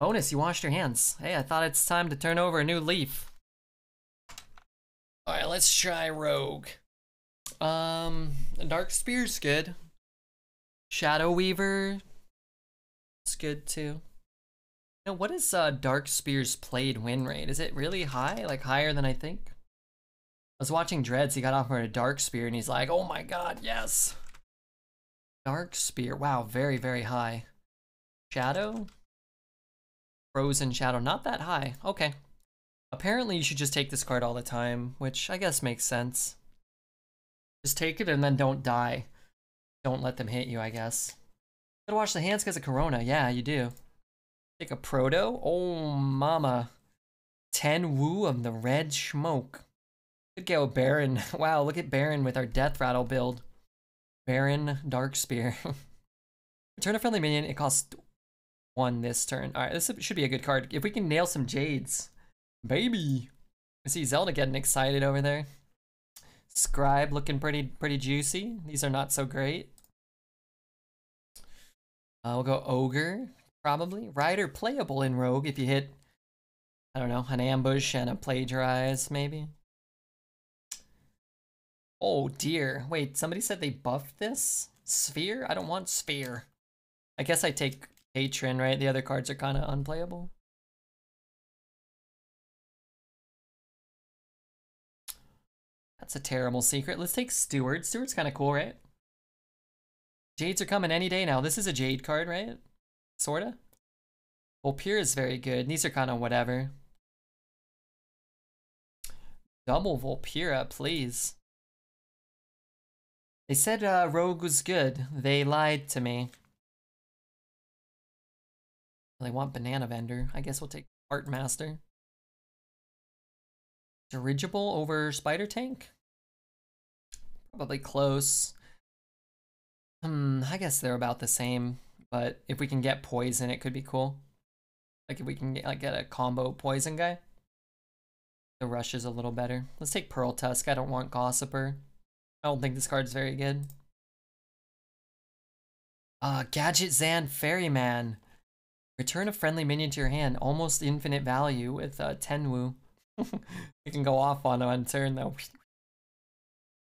Bonus, you washed your hands. Hey, I thought it's time to turn over a new leaf. Alright, let's try Rogue. Um, Darkspear's good. Shadow Weaver. It's good too. Know, what is uh, Darkspear's played win rate? Is it really high? Like higher than I think? I was watching Dreads, he got off a Darkspear and he's like, oh my god, yes. Darkspear, wow, very, very high. Shadow? Frozen Shadow, not that high, okay. Apparently you should just take this card all the time, which I guess makes sense. Just take it and then don't die. Don't let them hit you, I guess. Gotta wash the hands because of Corona. Yeah, you do. Take a Proto. Oh, mama. Tenwu of the red smoke. Good go Baron. Wow, look at Baron with our Death Rattle build. Baron Darkspear. Return a friendly minion. It costs one this turn. Alright, this should be a good card. If we can nail some Jades. Baby! I see Zelda getting excited over there. Scribe looking pretty pretty juicy. These are not so great. Uh, we'll go Ogre, probably. Rider playable in Rogue if you hit, I don't know, an ambush and a plagiarize, maybe. Oh dear. Wait, somebody said they buffed this? Sphere? I don't want Sphere. I guess I take Patron, right? The other cards are kind of unplayable. That's a terrible secret. Let's take Steward. Steward's kind of cool, right? Jades are coming any day now. This is a Jade card, right? Sorta? Vulpera is very good. These are kind of whatever. Double Vulpera, please. They said uh, Rogue was good. They lied to me. They want Banana Vendor. I guess we'll take Art Master. Dirigible over Spider Tank? Probably close. Hmm, I guess they're about the same, but if we can get poison, it could be cool. Like if we can get, like get a combo poison guy. The rush is a little better. Let's take Pearl Tusk. I don't want Gossiper. I don't think this card's very good. Uh, Gadgetzan Ferryman. Return a friendly minion to your hand. Almost infinite value with uh, Tenwu. you can go off on one turn though.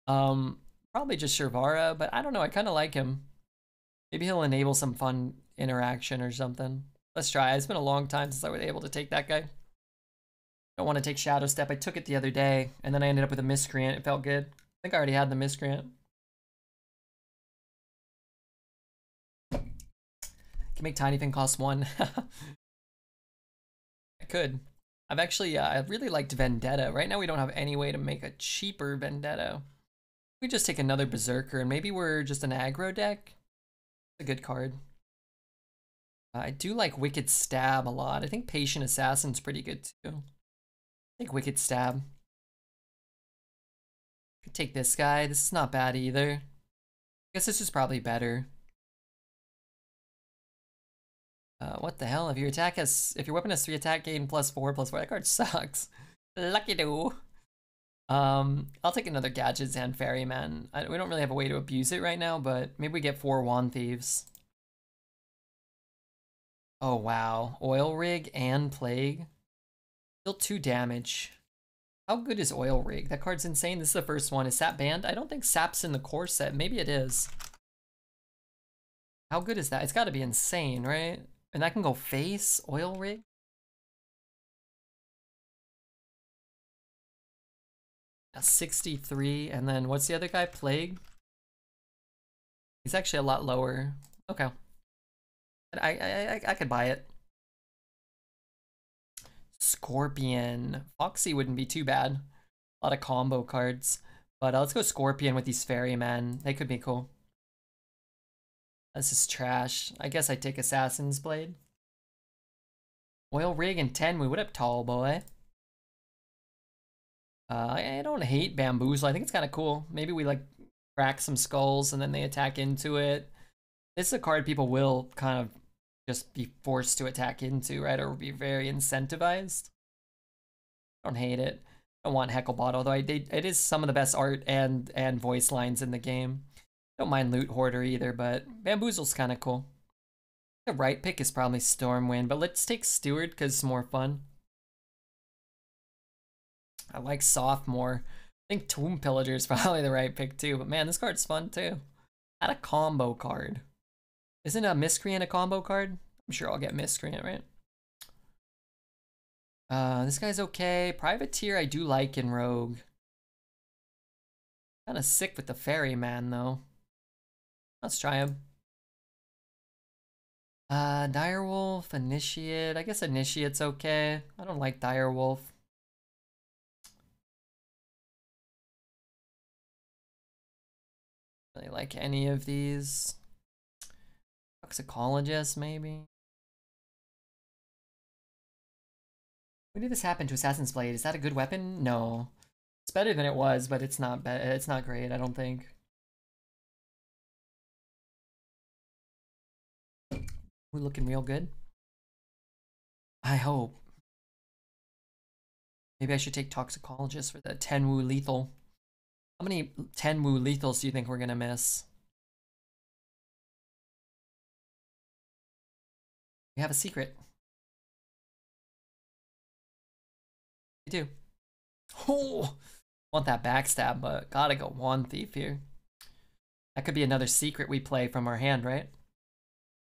Um, probably just Shervara, but I don't know. I kind of like him. Maybe he'll enable some fun interaction or something. Let's try. It's been a long time since I was able to take that guy. Don't want to take Shadow Step. I took it the other day, and then I ended up with a Miscreant. It felt good. I think I already had the Miscreant. Can make Tiny thing cost one. I could. I've actually, uh, I really liked Vendetta. Right now we don't have any way to make a cheaper Vendetta. We just take another Berserker and maybe we're just an aggro deck. It's a good card. Uh, I do like Wicked Stab a lot. I think Patient Assassin's pretty good too. I think Wicked Stab. Could take this guy. This is not bad either. I guess this is probably better. Uh, what the hell? If your attack has, if your weapon has three attack, gain plus four, plus four, that card sucks. Lucky do. Um, I'll take another Gadgetzan Ferryman. I, we don't really have a way to abuse it right now, but maybe we get four Wand Thieves. Oh wow, Oil Rig and Plague. Still two damage. How good is Oil Rig? That card's insane. This is the first one. Is Sap banned? I don't think Sap's in the core set. Maybe it is. How good is that? It's gotta be insane, right? And that can go face, oil rig? A 63, and then what's the other guy? Plague? He's actually a lot lower. Okay. I, I, I, I could buy it. Scorpion. Foxy wouldn't be too bad. A lot of combo cards. But uh, let's go Scorpion with these Ferrymen. They could be cool. This is trash. I guess I take Assassin's Blade. Oil Rig and 10, we would up, tall boy? Uh, I don't hate Bamboozle. I think it's kind of cool. Maybe we like crack some skulls and then they attack into it. This is a card people will kind of just be forced to attack into, right? Or be very incentivized. Don't hate it. I don't want Hecklebot, although I did, it is some of the best art and and voice lines in the game. Don't mind Loot Hoarder either, but Bamboozle's kind of cool. The right pick is probably Stormwind, but let's take Steward because it's more fun. I like Sophomore. I think Tomb Pillager is probably the right pick too, but man, this card's fun too. Add a combo card. Isn't a Miscreant a combo card? I'm sure I'll get Miscreant, right? Uh, this guy's okay. Privateer I do like in Rogue. Kinda sick with the Ferryman though. Let's try him. Uh, Direwolf, Initiate. I guess Initiate's okay. I don't like Direwolf. Really like any of these. Toxicologist, maybe. When did this happen to Assassin's Blade? Is that a good weapon? No. It's better than it was, but it's not bad. It's not great, I don't think. We're looking real good. I hope. Maybe I should take Toxicologist for the Tenwu lethal. How many Tenwu lethals do you think we're gonna miss? We have a secret. We do. Oh, want that backstab, but gotta go one thief here. That could be another secret we play from our hand, right?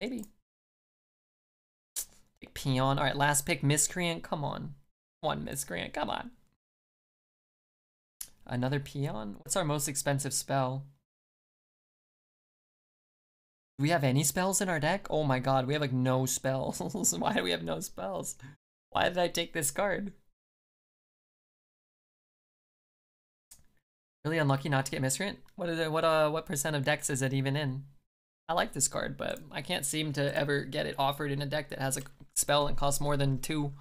Maybe. Pick peon. All right, last pick, miscreant. Come on. One miscreant. Come on. Another peon? What's our most expensive spell? Do we have any spells in our deck? Oh my god, we have like no spells. Why do we have no spells? Why did I take this card? Really unlucky not to get miscreant. What is it? What uh? What percent of decks is it even in? I like this card, but I can't seem to ever get it offered in a deck that has a spell and costs more than two.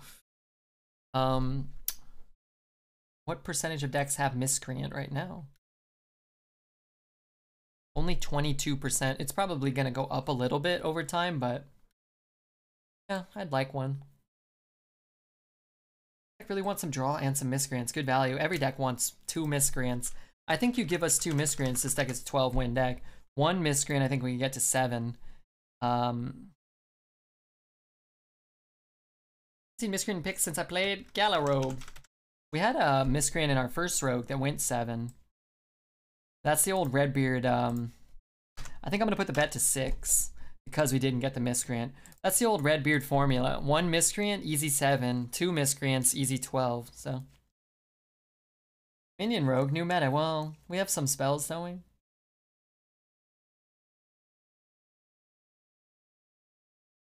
Um, what percentage of decks have miscreant right now? Only 22%. It's probably going to go up a little bit over time, but yeah, I'd like one. I really want some draw and some miscreants. Good value. Every deck wants two miscreants. I think you give us two miscreants, this deck is a 12 win deck. One miscreant, I think we can get to seven. Um, seen miscreant pick since I played Gala Rogue. We had a miscreant in our first rogue that went seven. That's the old Redbeard. Um, I think I'm gonna put the bet to six because we didn't get the miscreant. That's the old Redbeard formula. One miscreant, easy seven. Two miscreants, easy 12. So. Minion Rogue, new meta. Well, we have some spells, don't we?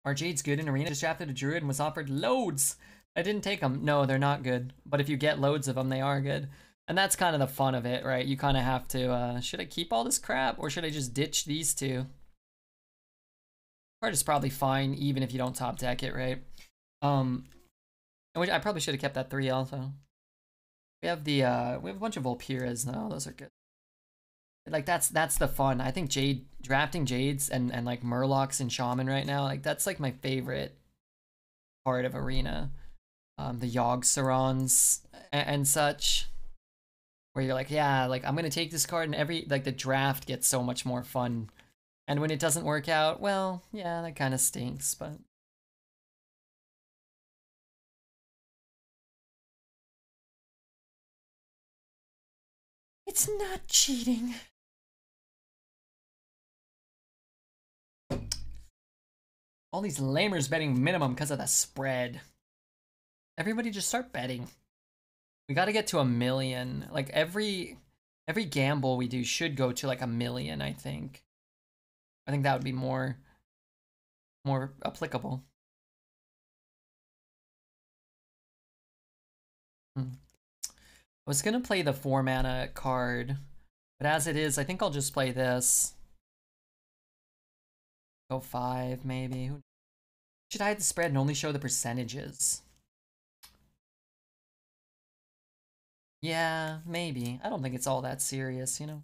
Our Jade's good in Arena. Just drafted a Druid and was offered loads. I didn't take them. No, they're not good. But if you get loads of them, they are good. And that's kind of the fun of it, right? You kind of have to, uh, should I keep all this crap or should I just ditch these two? Card is probably fine even if you don't top deck it, right? Um, I probably should have kept that three also. We have the uh we have a bunch of Vulperas now. Those are good. Like that's that's the fun. I think Jade drafting Jades and and like Murlocs and Shaman right now. Like that's like my favorite part of Arena. Um, the Yogg-Saron's and, and such. Where you're like, yeah, like I'm gonna take this card and every like the draft gets so much more fun. And when it doesn't work out, well, yeah, that kind of stinks, but It's not cheating. All these lamers betting minimum because of the spread. Everybody just start betting. We got to get to a million. Like every every gamble we do should go to like a million, I think. I think that would be more more applicable. Hmm. I was gonna play the four mana card, but as it is, I think I'll just play this. Go five, maybe. Should I hide the spread and only show the percentages? Yeah, maybe. I don't think it's all that serious, you know?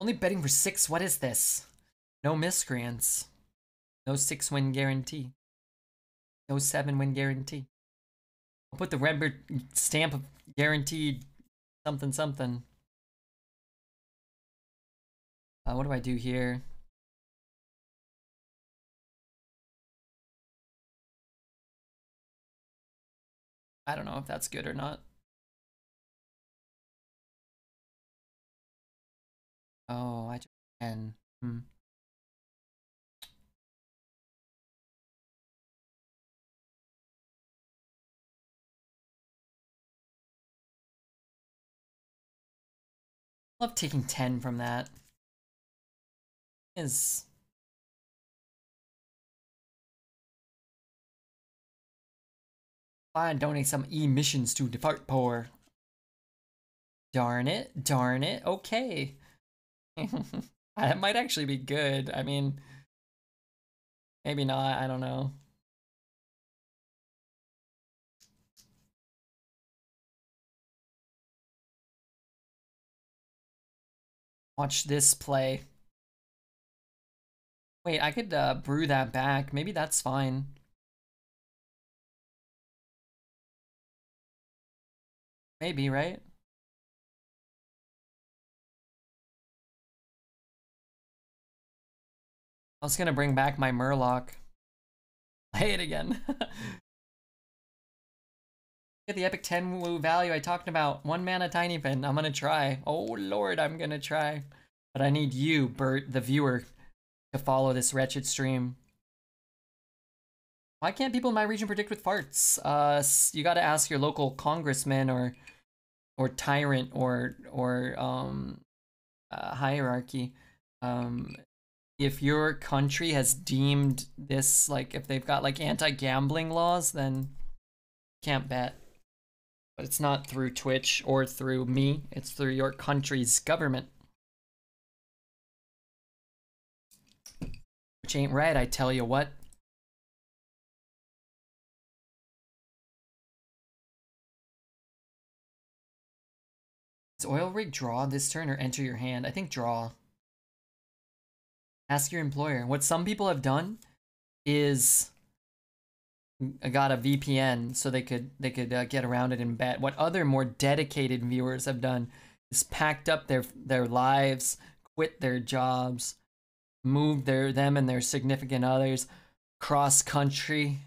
Only betting for six. What is this? No miscreants. No six win guarantee. No seven win guarantee. I'll put the red stamp of guaranteed something something. Uh, what do I do here? I don't know if that's good or not. Oh, I just can. Hmm. Love taking 10 from that. Is Fine, donate some emissions to Depart Poor. Darn it, darn it, okay. that might actually be good. I mean, maybe not, I don't know. Watch this play. Wait, I could uh, brew that back. Maybe that's fine. Maybe, right? I was gonna bring back my Murloc. Play it again. Get the epic Tenwu value I talked about. One mana tiny pin. I'm gonna try. Oh lord, I'm gonna try. But I need you, Bert, the viewer, to follow this wretched stream. Why can't people in my region predict with farts? Uh, you gotta ask your local congressman or or tyrant or or um uh, hierarchy. Um, if your country has deemed this like if they've got like anti-gambling laws, then can't bet. But it's not through Twitch or through me. It's through your country's government. Which ain't right, I tell you what. Does oil rig draw this turn or enter your hand? I think draw. Ask your employer. What some people have done is got a VPN so they could they could uh, get around it and bet. What other more dedicated viewers have done is packed up their their lives, quit their jobs, moved their them and their significant others cross country,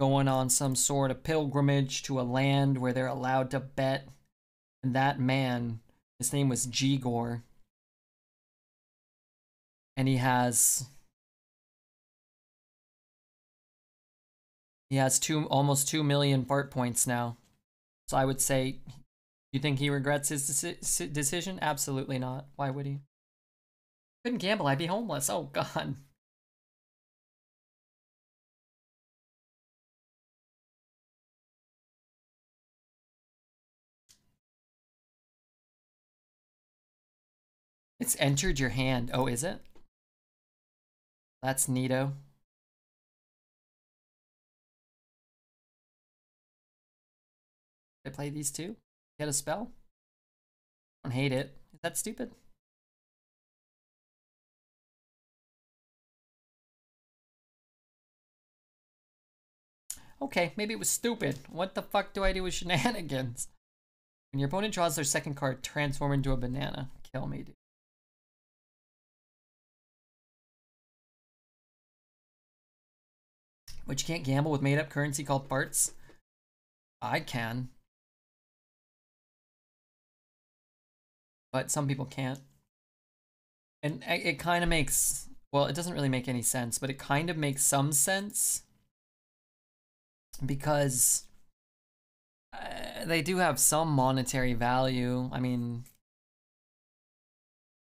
going on some sort of pilgrimage to a land where they're allowed to bet. And that man, his name was Gigor. And he has He has two almost two million fart points now. So I would say, you think he regrets his deci decision? Absolutely not. Why would he? Couldn't gamble. I'd be homeless. Oh God. It's entered your hand. Oh, is it? That's neato. I play these two? Get a spell? Don't hate it. Is that stupid? Okay, maybe it was stupid. What the fuck do I do with shenanigans? When your opponent draws their second card, transform into a banana. Kill me, dude. But you can't gamble with made-up currency called farts? I can. But some people can't. And it kind of makes, well, it doesn't really make any sense, but it kind of makes some sense because uh, they do have some monetary value. I mean,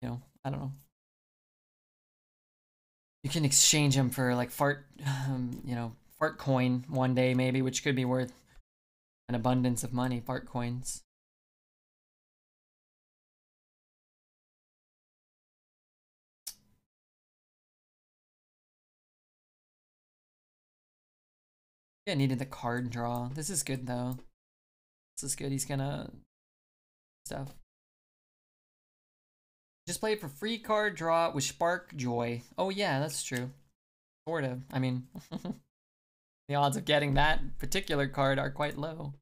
you know, I don't know. You can exchange them for like fart, um, you know, fart coin one day maybe, which could be worth an abundance of money, fart coins. Yeah, needed the card draw. This is good though. This is good. He's gonna stuff. Just play it for free card draw with Spark Joy. Oh yeah, that's true. Sort of. I mean, the odds of getting that particular card are quite low.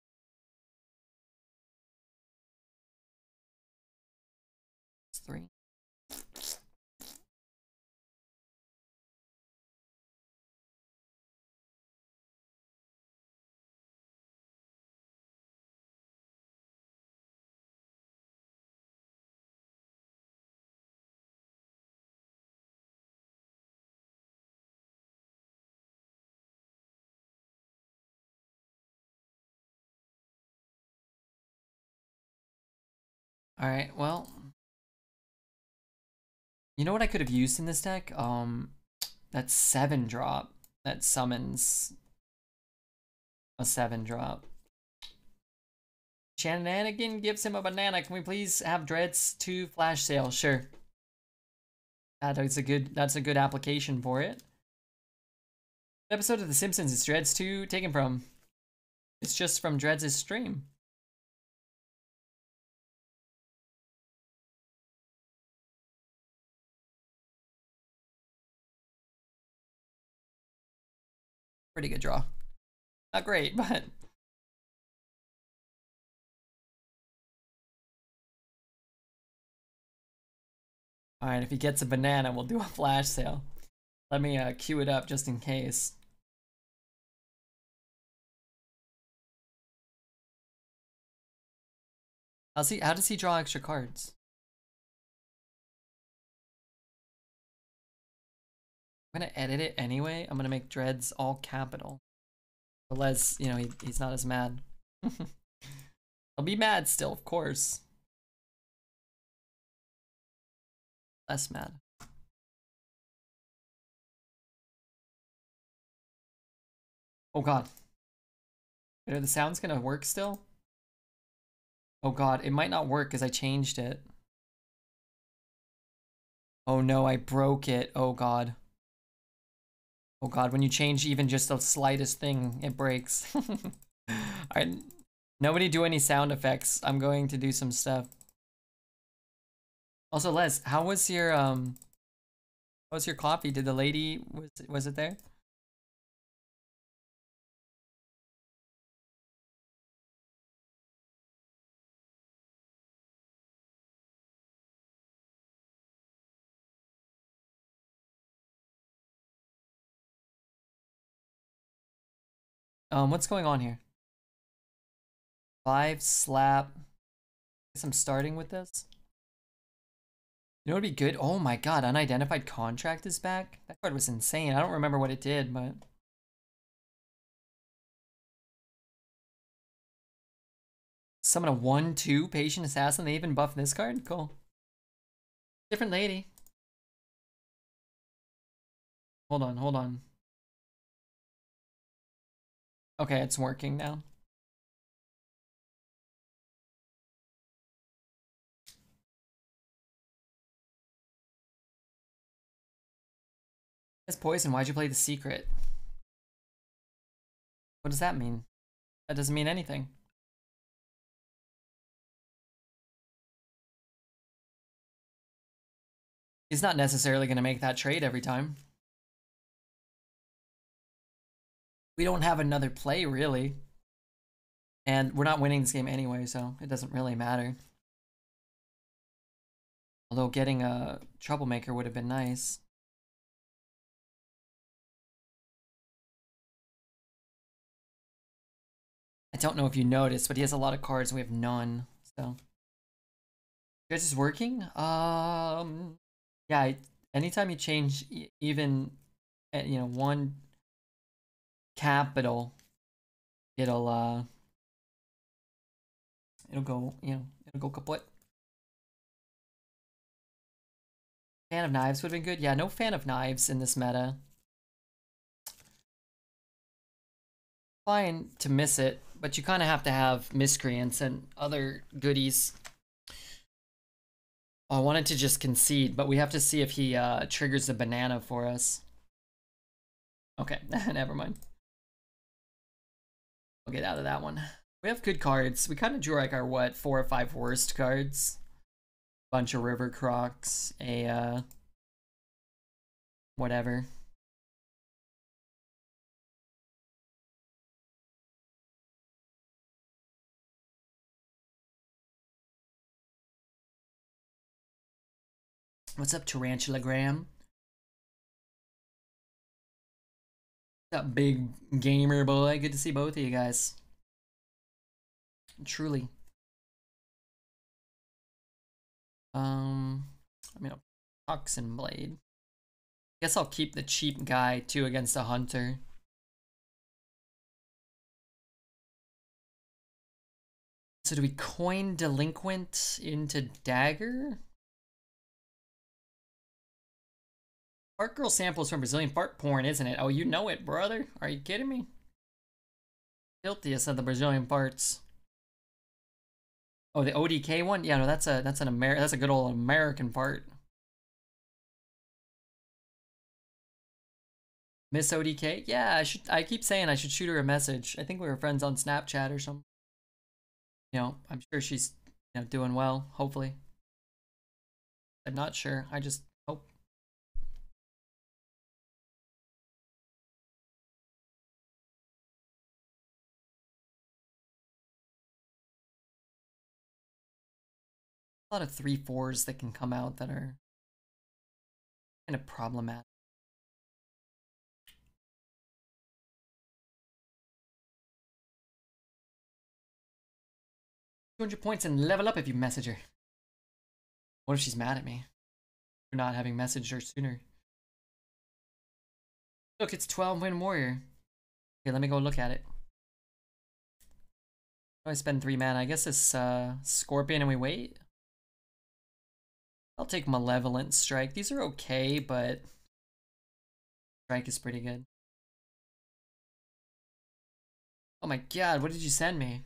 Alright, well. You know what I could have used in this deck? Um, that 7 drop that summons a 7 drop. Shenanigan gives him a banana. Can we please have Dreads 2 flash sale? Sure. That's a good that's a good application for it. Episode of The Simpsons is Dreads 2 taken from? It's just from Dreads' stream. Pretty good draw. Not great, but... Alright, if he gets a banana, we'll do a flash sale. Let me uh, queue it up just in case. How's he, how does he draw extra cards? I'm gonna edit it anyway. I'm gonna make dreads all capital. But Les, you know, he, he's not as mad. I'll be mad still, of course. Less mad. Oh god. Are the sounds gonna work still? Oh god, it might not work because I changed it. Oh no, I broke it. Oh god. Oh god, when you change even just the slightest thing, it breaks. Alright, nobody do any sound effects. I'm going to do some stuff. Also, Les, how was your, um, how was your coffee? Did the lady, was, was it there? Um, what's going on here? Five slap. I Guess I'm starting with this. You know what would be good? Oh my god, unidentified contract is back? That card was insane. I don't remember what it did, but... Summon a 1-2 patient assassin. They even buffed this card? Cool. Different lady. Hold on, hold on. Okay, it's working now. It's poison. Why'd you play the secret? What does that mean? That doesn't mean anything. He's not necessarily going to make that trade every time. We don't have another play really. And we're not winning this game anyway, so it doesn't really matter. Although getting a troublemaker would have been nice. I don't know if you noticed, but he has a lot of cards and we have none, so. Yours is working? Um, yeah, anytime you change even, eh, you know, one capital, it'll uh it'll go, you know, it'll go kaput. Fan of knives would have been good. Yeah, no fan of knives in this meta. Fine to miss it, but you kind of have to have miscreants and other goodies. I wanted to just concede, but we have to see if he uh, triggers the banana for us. Okay, never mind. I'll get out of that one. We have good cards. We kind of drew like our, what, four or five worst cards. bunch of river crocs, a uh, whatever. What's up, Tarantula Graham? What's up, big gamer boy? Good to see both of you guys. Truly. Um, I mean, Oxen Blade. Guess I'll keep the cheap guy too against the hunter. So do we coin delinquent into dagger? Fart girl samples from Brazilian fart porn, isn't it? Oh, you know it, brother. Are you kidding me? Filthiest of the Brazilian farts. Oh, the ODK one? Yeah, no, that's a that's an Amer that's a good old American part. Miss ODK? Yeah, I should I keep saying I should shoot her a message. I think we were friends on Snapchat or something. You know, I'm sure she's you know doing well, hopefully. I'm not sure. I just A lot of three fours that can come out that are kind of problematic. 200 points and level up if you message her. What if she's mad at me for not having messaged her sooner? Look, it's 12 win warrior. Okay, let me go look at it. I spend three mana. I guess it's uh, Scorpion and we wait. I'll take Malevolent Strike. These are okay, but Strike is pretty good. Oh my god, what did you send me?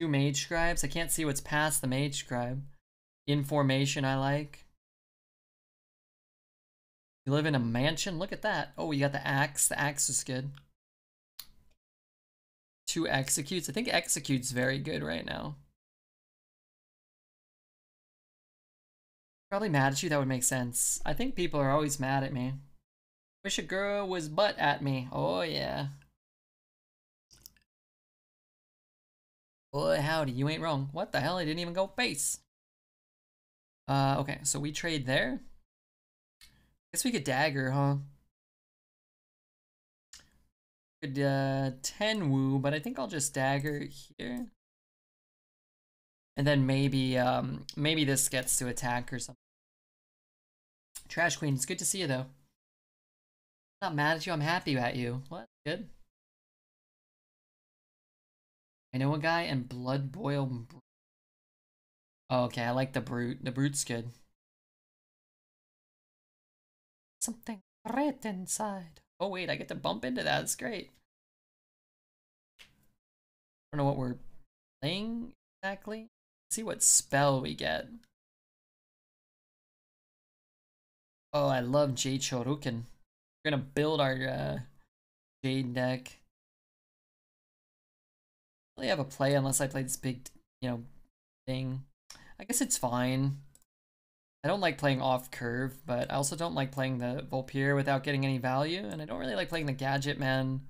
Two mage scribes. I can't see what's past the mage scribe. Information I like. You live in a mansion? Look at that. Oh, you got the axe. The axe is good. Two executes. I think execute's very good right now. Probably mad at you, that would make sense. I think people are always mad at me. Wish a girl was butt at me. Oh yeah. Boy, howdy, you ain't wrong. What the hell? I didn't even go base. Uh, okay, so we trade there. Guess we could dagger, huh? Could, uh, Tenwu, but I think I'll just dagger here. And then maybe, um, maybe this gets to attack or something. Trash Queen, it's good to see you, though. I'm not mad at you, I'm happy at you. What? Good. I know a guy and Blood Boil. Oh, okay, I like the Brute. The Brute's good. Something red inside. Oh wait, I get to bump into that. That's great. I don't know what we're playing exactly. See what spell we get. Oh, I love Jade Shuriken. We're gonna build our uh, Jade deck really have a play unless I play this big, you know, thing. I guess it's fine. I don't like playing off curve, but I also don't like playing the Vulpir without getting any value, and I don't really like playing the Gadget Man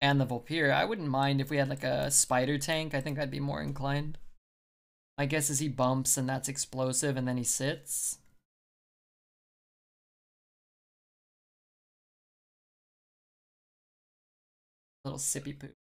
and the Vulpir. I wouldn't mind if we had like a spider tank. I think I'd be more inclined. My guess is he bumps and that's explosive and then he sits. Little sippy poo.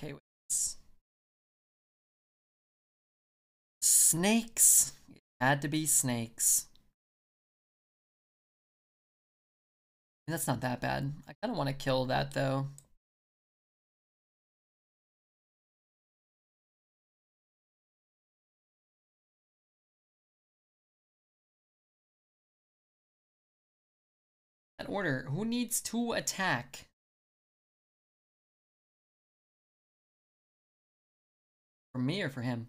okay with this. Snakes. It had to be snakes. That's not that bad. I kind of want to kill that though. An order. Who needs to attack? For me or for him?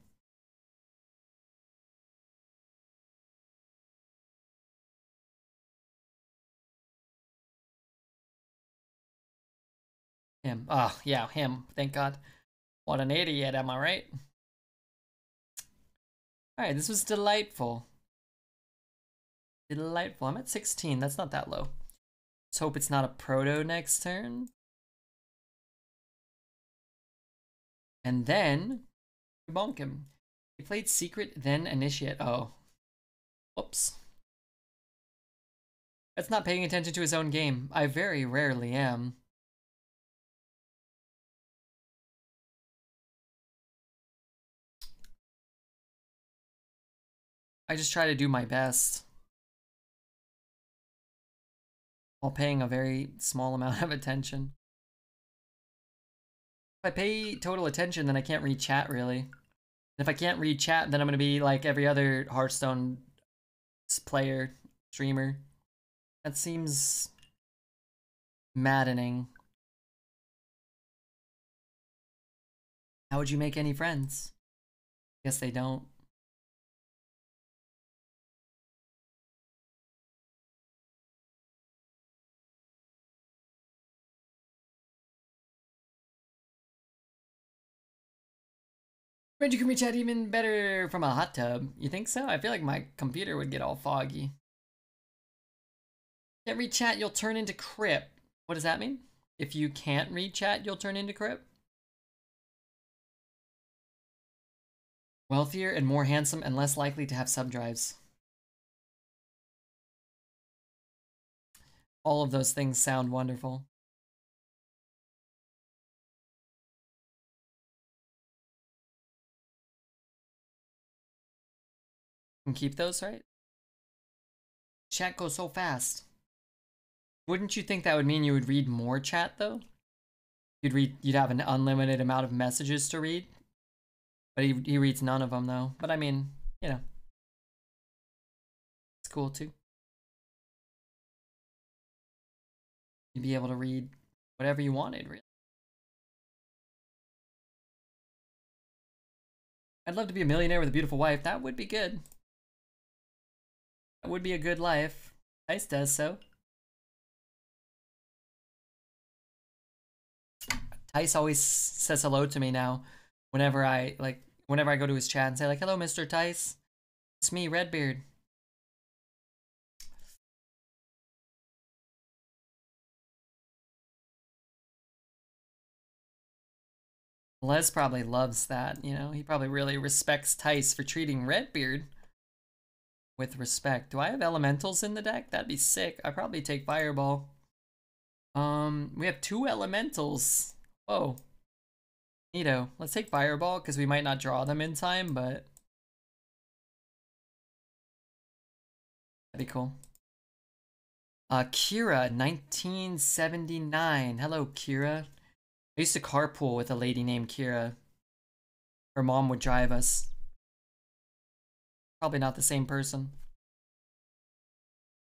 Him. Oh, yeah, him. Thank God. What an idiot, am I right? Alright, this was delightful. Delightful. I'm at 16. That's not that low. Let's hope it's not a proto next turn. And then bonk him. He played secret, then initiate. Oh. Whoops. That's not paying attention to his own game. I very rarely am. I just try to do my best. While paying a very small amount of attention. If I pay total attention, then I can't read chat, really. If I can't read chat, then I'm to be like every other Hearthstone player, streamer. That seems maddening. How would you make any friends? Guess they don't. You can reach chat even better from a hot tub. You think so? I feel like my computer would get all foggy. Can't read chat, you'll turn into Kripp. What does that mean? If you can't read chat, you'll turn into Kripp? Wealthier and more handsome and less likely to have subdrives. All of those things sound wonderful. Keep those, right? Chat goes so fast. Wouldn't you think that would mean you would read more chat though? You'd read, you'd have an unlimited amount of messages to read. But he, he reads none of them though. But I mean, you know. It's cool too. You'd be able to read whatever you wanted, really. I'd love to be a millionaire with a beautiful wife. That would be good. Would be a good life. Ice does so. Thijs always says hello to me now. Whenever I like, whenever I go to his chat and say like, "Hello, Mr. Thijs, it's me, Redbeard." Les probably loves that, you know. He probably really respects Thijs for treating Redbeard with respect. Do I have elementals in the deck? That'd be sick. i probably take Fireball. Um, we have two elementals. Whoa. Neato. Let's take Fireball because we might not draw them in time, but... That'd be cool. Uh, Kira, 1979. Hello, Kira. I used to carpool with a lady named Kira. Her mom would drive us. Probably not the same person.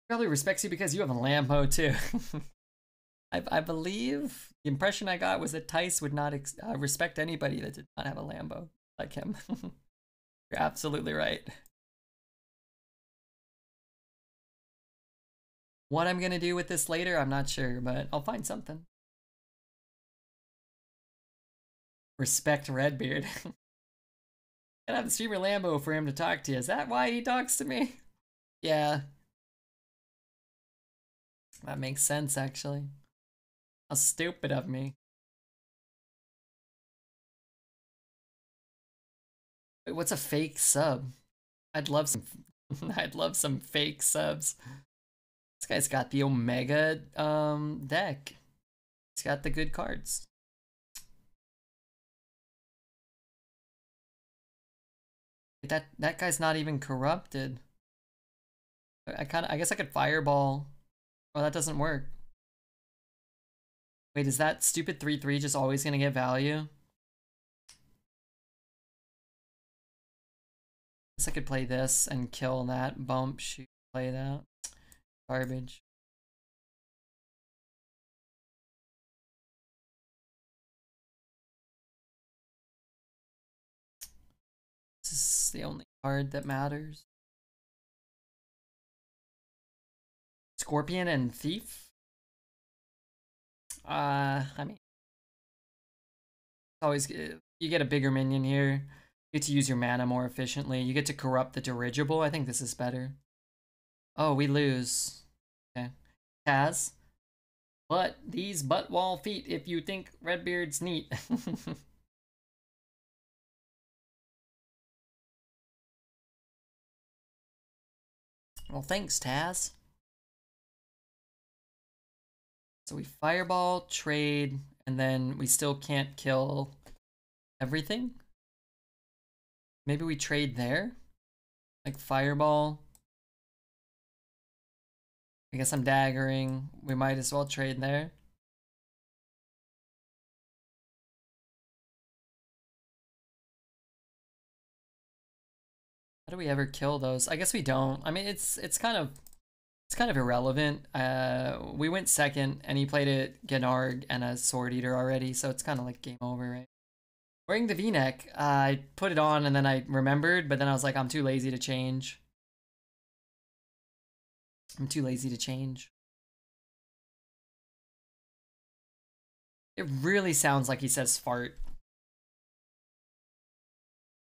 Probably respects you because you have a Lambo too. I, I believe the impression I got was that Thijs would not uh, respect anybody that did not have a Lambo like him. You're absolutely right. What I'm gonna do with this later, I'm not sure, but I'll find something. Respect Redbeard. Gotta have the streamer Lambo for him to talk to you. Is that why he talks to me? Yeah. That makes sense, actually. How stupid of me. Wait, what's a fake sub? I'd love some I'd love some fake subs. This guy's got the Omega um deck. He's got the good cards. That that guy's not even corrupted. I kind of I guess I could fireball. Oh, that doesn't work. Wait, is that stupid 3-3 just always gonna get value? I guess I could play this and kill that, bump, shoot, play that. Garbage. Is the only card that matters. Scorpion and Thief? Uh, I mean, always you get a bigger minion here. You get to use your mana more efficiently. You get to corrupt the dirigible. I think this is better. Oh, we lose. Okay. Taz. But these butt wall feet if you think Redbeard's neat. well, thanks, Taz. So we fireball, trade, and then we still can't kill everything. Maybe we trade there? Like fireball. I guess I'm daggering. We might as well trade there. How do we ever kill those? I guess we don't. I mean, it's it's kind of it's kind of irrelevant. Uh, we went second, and he played it Gennard and a Sword Eater already, so it's kind of like game over, right? Wearing the V-neck, uh, I put it on and then I remembered, but then I was like, I'm too lazy to change. I'm too lazy to change. It really sounds like he says fart.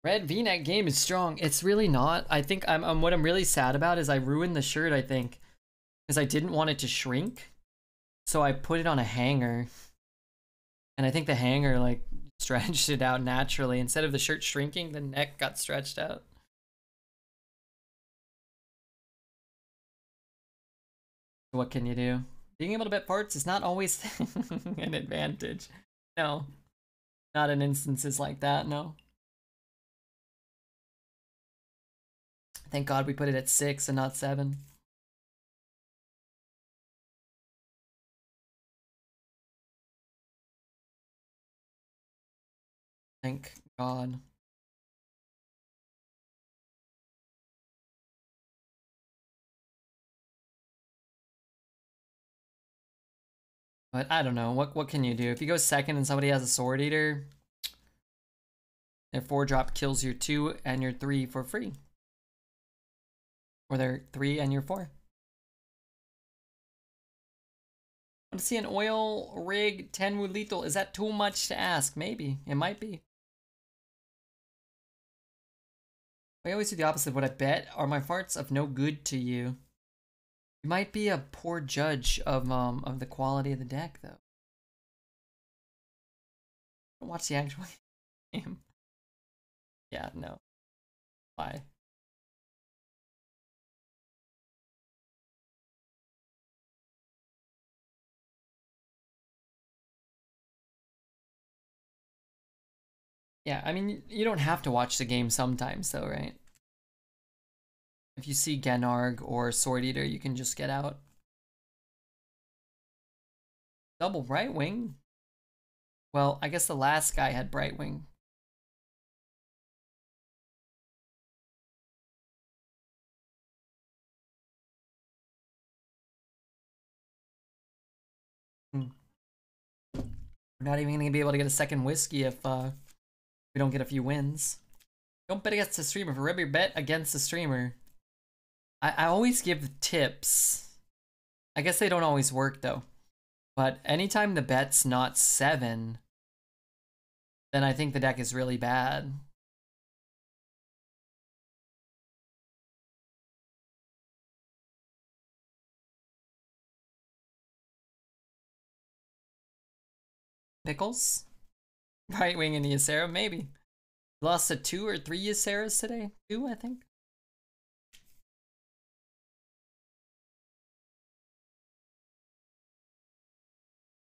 Red V-neck game is strong. It's really not. I think I'm, I'm what I'm really sad about is I ruined the shirt, I think. Because I didn't want it to shrink. So I put it on a hanger. And I think the hanger like stretched it out naturally. Instead of the shirt shrinking, the neck got stretched out. What can you do? Being able to bet parts is not always an advantage. No. Not in instances like that, no. Thank God we put it at 6 and not 7. Thank God. But I don't know. What what can you do? If you go second and somebody has a sword eater, their four drop kills your two and your three for free. Or their three and your four. I want to see an oil rig Tenwu lethal. Is that too much to ask? Maybe. It might be. I always do the opposite of what I bet. Are my farts of no good to you? You might be a poor judge of um of the quality of the deck, though. Watch the actual game. yeah, no. Why? Yeah, I mean, you don't have to watch the game sometimes, though, right? If you see Genarg or Sword Eater, you can just get out. Double Brightwing? Well, I guess the last guy had Brightwing. Hmm. We're not even gonna be able to get a second whiskey if uh, we don't get a few wins. Don't bet against the streamer. Every bet against the streamer. I, I always give the tips. I guess they don't always work though. But anytime the bet's not seven, then I think the deck is really bad. Pickles? Brightwing and Ysera? Maybe. Lost to two or three Yseras today? Two, I think.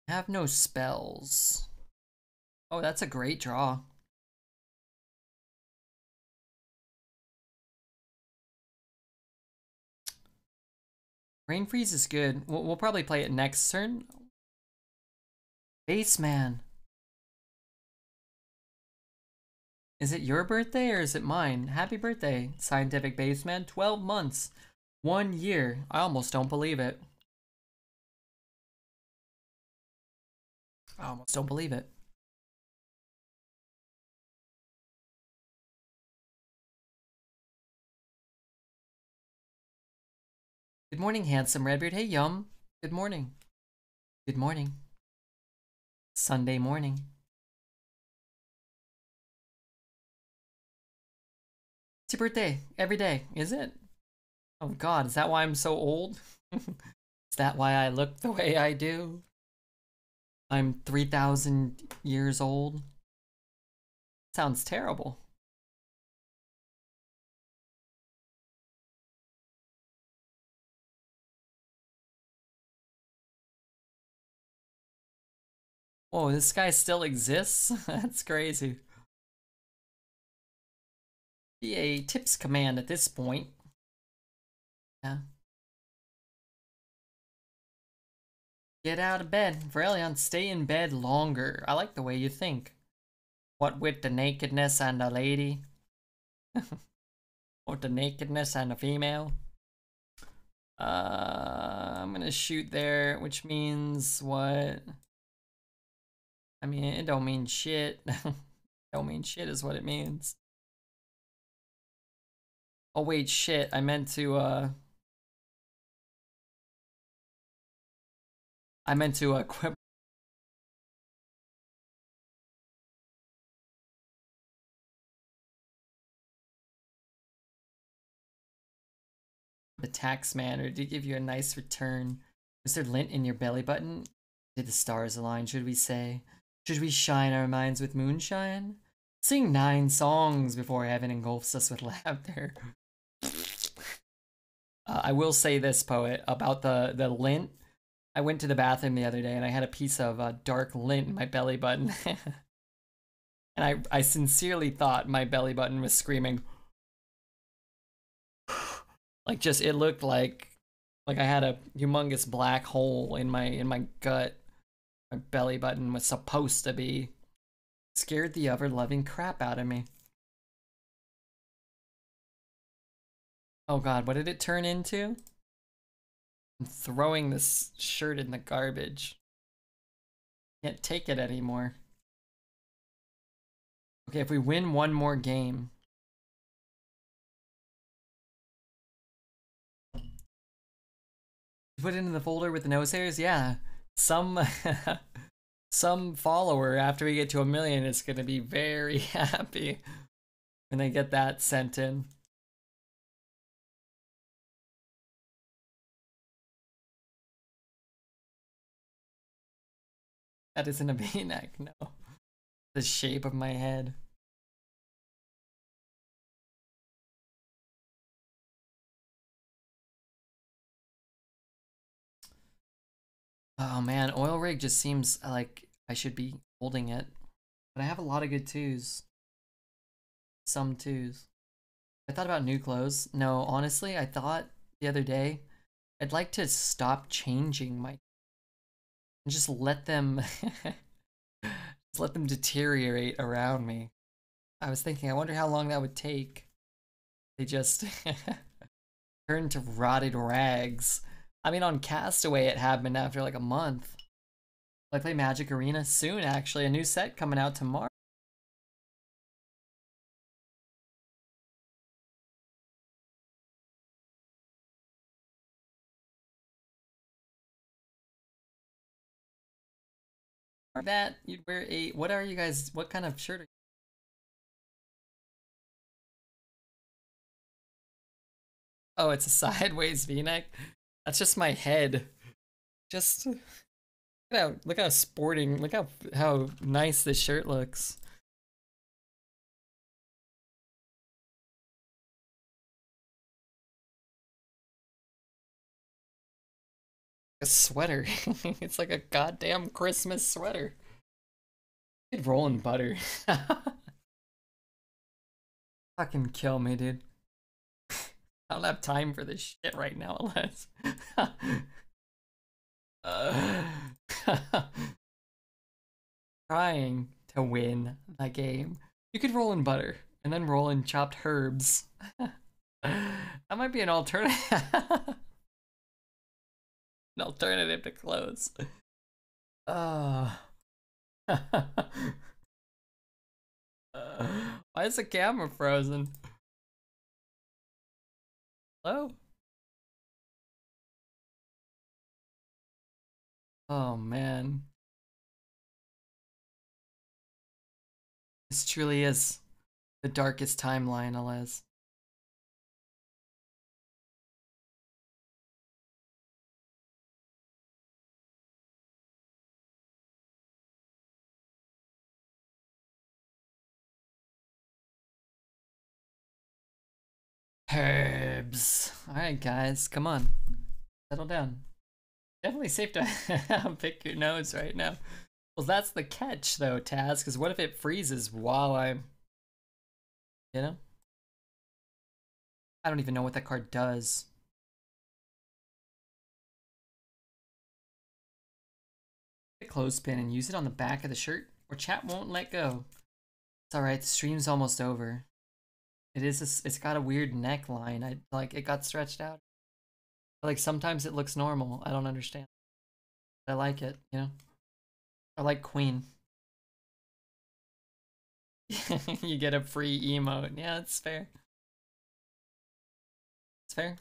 Have no spells. Oh, that's a great draw. Rain Freeze is good. We'll, we'll probably play it next turn. Baseman. Is it your birthday or is it mine? Happy birthday, Scientific Baseman. 12 months. One year. I almost don't believe it. I almost don't believe it. Good morning, handsome Redbeard. Hey, Yum. Good morning. Good morning. Sunday morning. Your birthday every day, is it? Oh god, is that why I'm so old? is that why I look the way I do? I'm 3,000 years old. Sounds terrible. Whoa, this guy still exists? That's crazy. Be a tips command at this point. Yeah. Get out of bed. Varelion, stay in bed longer. I like the way you think. What with the nakedness and a lady? or the nakedness and a female? Uh, I'm gonna shoot there, which means what? I mean, it don't mean shit. don't mean shit is what it means. Oh wait, shit. I meant to, uh... I meant to equip the tax man or did give you a nice return? Was there lint in your belly button? Did the stars align, should we say? Should we shine our minds with moonshine? Sing nine songs before heaven engulfs us with laughter. Uh, I will say this, poet, about the, the lint. I went to the bathroom the other day and I had a piece of uh, dark lint in my belly button. and I, I sincerely thought my belly button was screaming. like just it looked like like I had a humongous black hole in my in my gut. My belly button was supposed to be. Scared the ever loving crap out of me. Oh god, what did it turn into? I'm throwing this shirt in the garbage. Can't take it anymore. Okay, if we win one more game. Put it in the folder with the nose hairs? Yeah. Some some follower after we get to a million is gonna be very happy when they get that sent in. That isn't a v-neck, no. The shape of my head. Oh man, oil rig just seems uh, like I should be holding it. But I have a lot of good twos. Some twos. I thought about new clothes. No, honestly, I thought the other day I'd like to stop changing my and just let them just let them deteriorate around me. I was thinking, I wonder how long that would take. They just turn to rotted rags. I mean, on Castaway, it happened after like a month. I play Magic Arena soon, actually. A new set coming out tomorrow. That you'd wear a what are you guys what kind of shirt are Oh, it's a sideways v-neck. That's just my head. Just look how look how sporting, look how how nice this shirt looks. A sweater. it's like a goddamn Christmas sweater. Roll in butter. Fucking kill me, dude. I don't have time for this shit right now, unless. uh, trying to win the game. You could roll in butter and then roll in chopped herbs. that might be an alternative an alternative to clothes. Uh. uh. Why is the camera frozen? Hello? Oh man. This truly is the darkest timeline, Alez. Herbs. Alright, guys, come on. Settle down. Definitely safe to pick your nose right now. Well, that's the catch, though, Taz, because what if it freezes while I'm. You know? I don't even know what that card does. The clothespin and use it on the back of the shirt, or chat won't let go. It's alright, the stream's almost over. It is. A, it's got a weird neckline. I like it got stretched out. Like sometimes it looks normal. I don't understand. I like it. You know. I like Queen. you get a free emote. Yeah, it's fair. It's fair.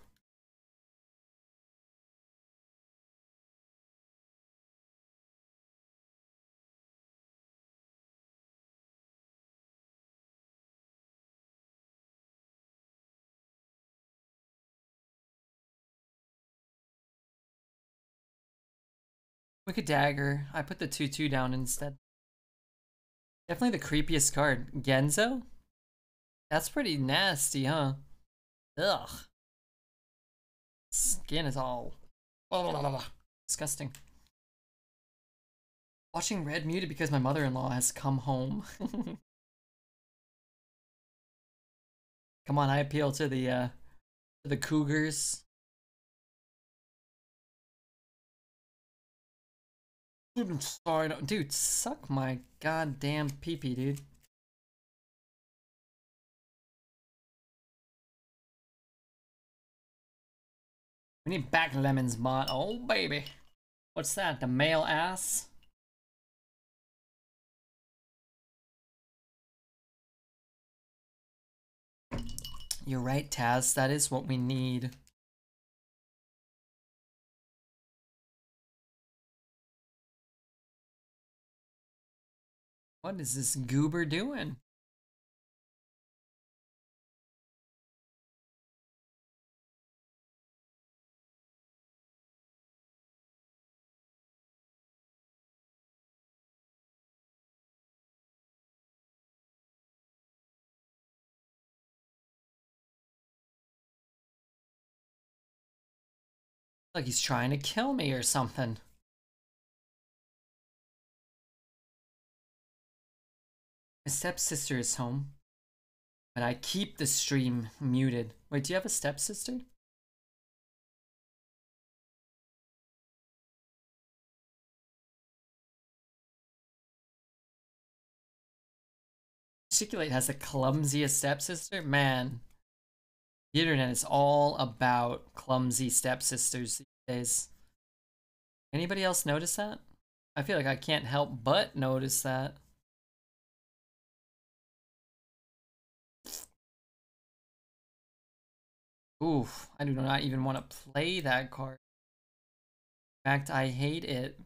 Wicked Dagger. I put the 2-2 down instead. Definitely the creepiest card. Genzo? That's pretty nasty, huh? Ugh. Skin is all... Disgusting. Watching Red muted because my mother-in-law has come home. come on, I appeal to the, uh, to the cougars. I'm sorry, dude, suck my goddamn peepee, dude. We need back lemons, mod. Oh, baby. What's that? The male ass? You're right, Taz. That is what we need. What is this goober doing? Like he's trying to kill me or something. Stepsister is home. But I keep the stream muted. Wait, do you have a stepsister? Articulate has the clumsiest stepsister? Man. The internet is all about clumsy stepsisters these days. Anybody else notice that? I feel like I can't help but notice that. Oof, I do not even want to play that card. In fact, I hate it.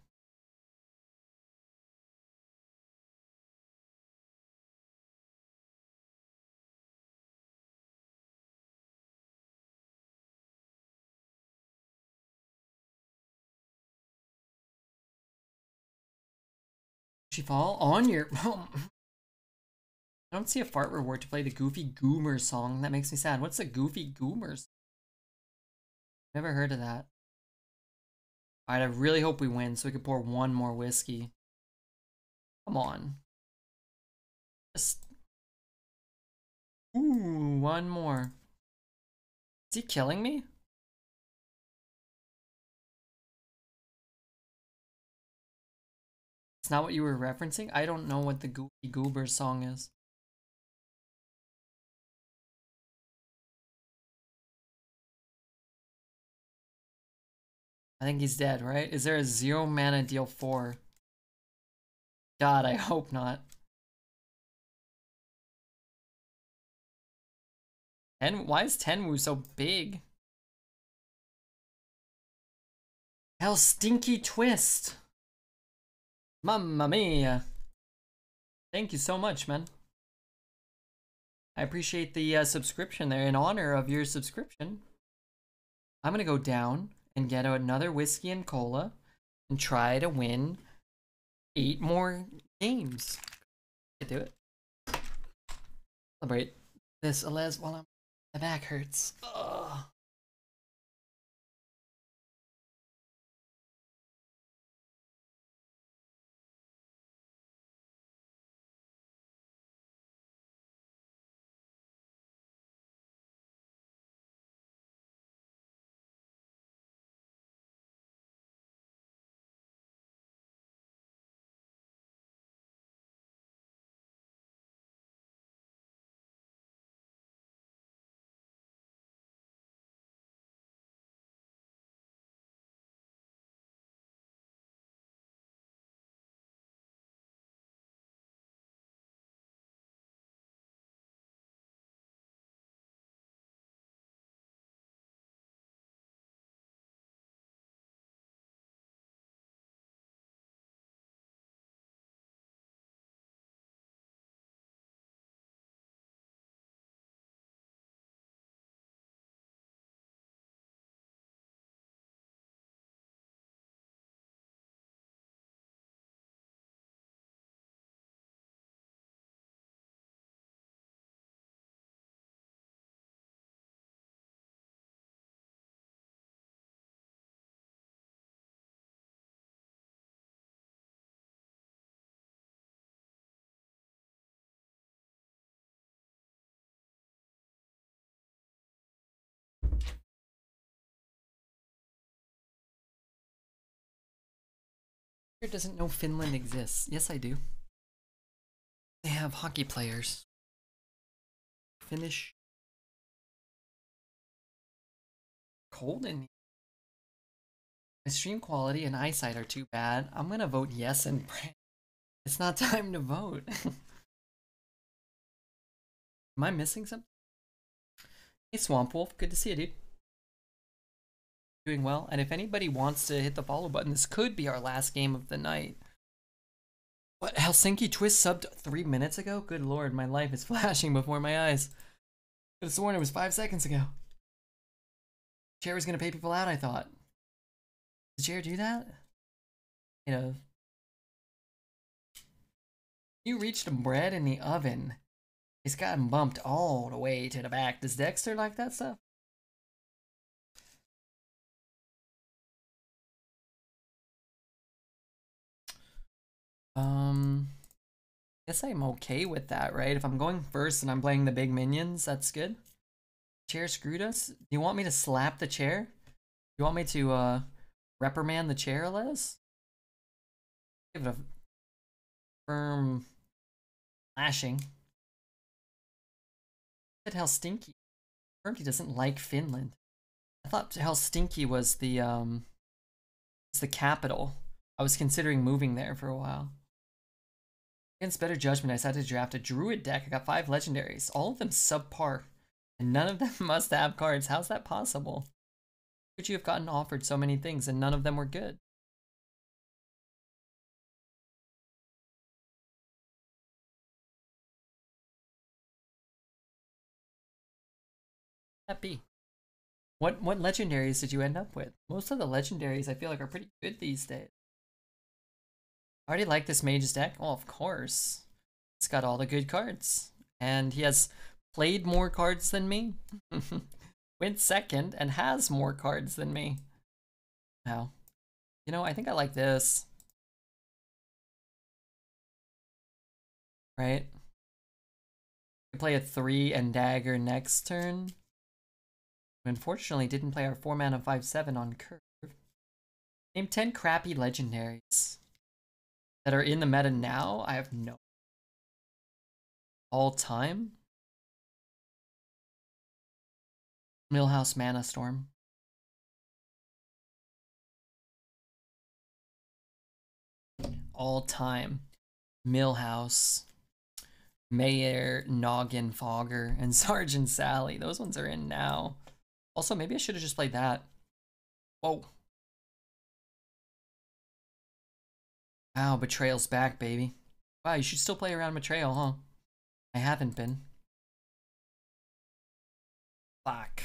She fall on your oh, I don't see a fart reward to play the Goofy Goomer song. That makes me sad. What's the Goofy Goomers? Never heard of that. Alright, I really hope we win so we can pour one more whiskey. Come on. Just... Ooh, one more. Is he killing me? It's not what you were referencing? I don't know what the Goofy Goober song is. I think he's dead, right? Is there a zero mana deal four? God, I hope not. And why is Tenwu so big? Helsinki Twist. Mamma mia. Thank you so much, man. I appreciate the uh, subscription there. In honor of your subscription, I'm gonna go down and get another whiskey and cola and try to win eight more games. I do it. Celebrate this, Alez, while I'm my back hurts. Ugh. Doesn't know Finland exists. Yes, I do. They have hockey players. Finnish. Cold in here. My stream quality and eyesight are too bad. I'm gonna vote yes and pray. It's not time to vote. Am I missing something? Hey Swamp Wolf, good to see you, dude doing well. And if anybody wants to hit the follow button, this could be our last game of the night. What, Helsinki Twist subbed three minutes ago? Good lord, my life is flashing before my eyes. Could have sworn it was five seconds ago. Chair was gonna pay people out, I thought. Did Chair do that? You know. You reached a bread in the oven. It's gotten bumped all the way to the back. Does Dexter like that stuff? Um, guess I'm okay with that, right? If I'm going first and I'm playing the big minions, that's good. Chair screwed us. Do you want me to slap the chair? Do you want me to uh reprimand the chair, Les? Give it a firm lashing. Said. Confirmed he doesn't like Finland. I thought Helsinki was the um was the capital. I was considering moving there for a while. Against better judgment, I decided to draft a druid deck. I got five legendaries, all of them subpar, and none of them must have cards. How's that possible? Could you have gotten offered so many things and none of them were good? What what legendaries did you end up with? Most of the legendaries I feel like are pretty good these days. I already like this mage's deck. Well, of course. It's got all the good cards. And he has played more cards than me. Went second and has more cards than me. Now, you know, I think I like this. Right? We play a 3 and dagger next turn. Unfortunately, didn't play our 4 mana 5 7 on curve. Name 10 crappy legendaries that are in the meta now, I have no. All time? Millhouse Manastorm. All time. Millhouse. Mayor, Noggin, Fogger, and Sergeant Sally. Those ones are in now. Also, maybe I should have just played that. Whoa. Wow, Betrayal's back, baby. Wow, you should still play around Betrayal, huh? I haven't been. Fuck.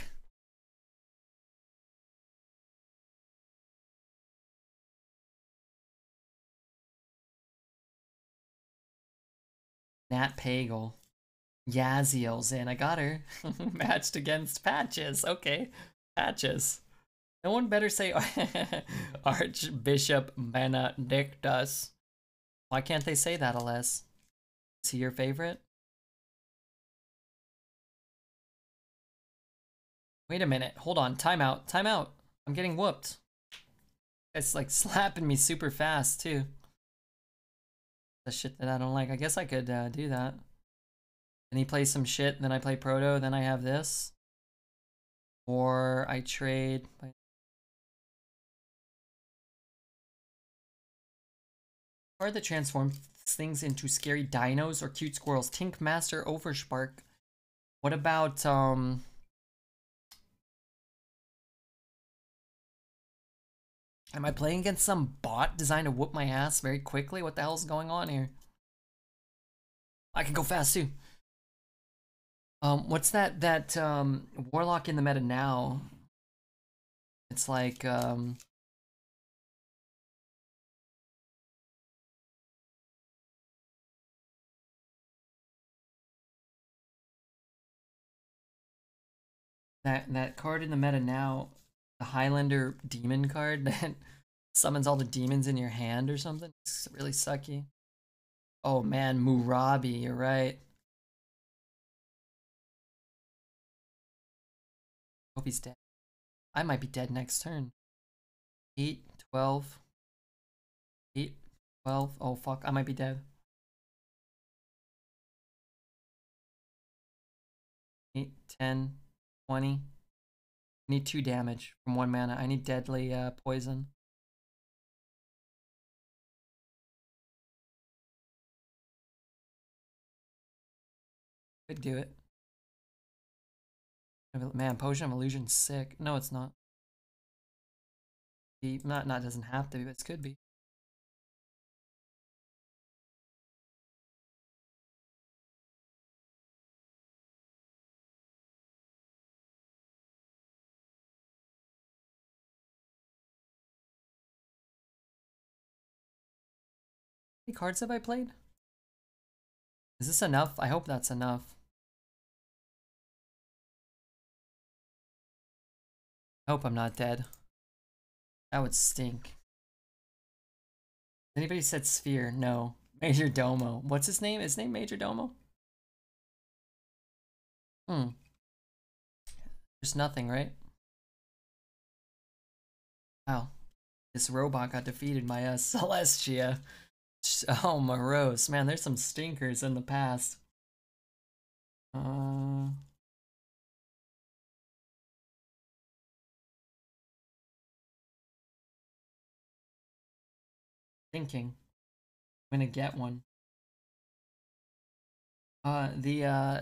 Nat Pagel. Yaziel's in. I got her. Matched against Patches. Okay. Patches. No one better say Archbishop Benedictus. Why can't they say that, Aless? Is he your favorite? Wait a minute. Hold on. Time out. Time out. I'm getting whooped. It's like slapping me super fast, too. The shit that I don't like. I guess I could uh, do that. And he plays some shit, then I play Proto, then I have this. Or I trade. That transforms things into scary dinos or cute squirrels. Tinkmaster Overspark. What about, um... Am I playing against some bot designed to whoop my ass very quickly? What the hell's going on here? I can go fast too. Um, what's that that um warlock in the meta now? It's like um that that card in the meta now the Highlander demon card that summons all the demons in your hand or something. It's really sucky. Oh man, Murabi, you're right. Hope he's dead. I might be dead next turn. 8, 12. 8, 12. Oh fuck, I might be dead. 8, 10, 20. I need two damage from one mana. I need deadly uh, poison. Could do it. Man, Potion of Illusion sick. No, it's not. Not not doesn't have to be, but it could be. Cards have I played? Is this enough? I hope that's enough. I hope I'm not dead. That would stink. Anybody said Sphere? No. Majordomo. What's his name? His name Majordomo? Hmm. There's nothing, right? Wow. This robot got defeated by a Celestia. Oh, morose. Man, there's some stinkers in the past. Uh... Thinking. I'm gonna get one. Uh, the, uh,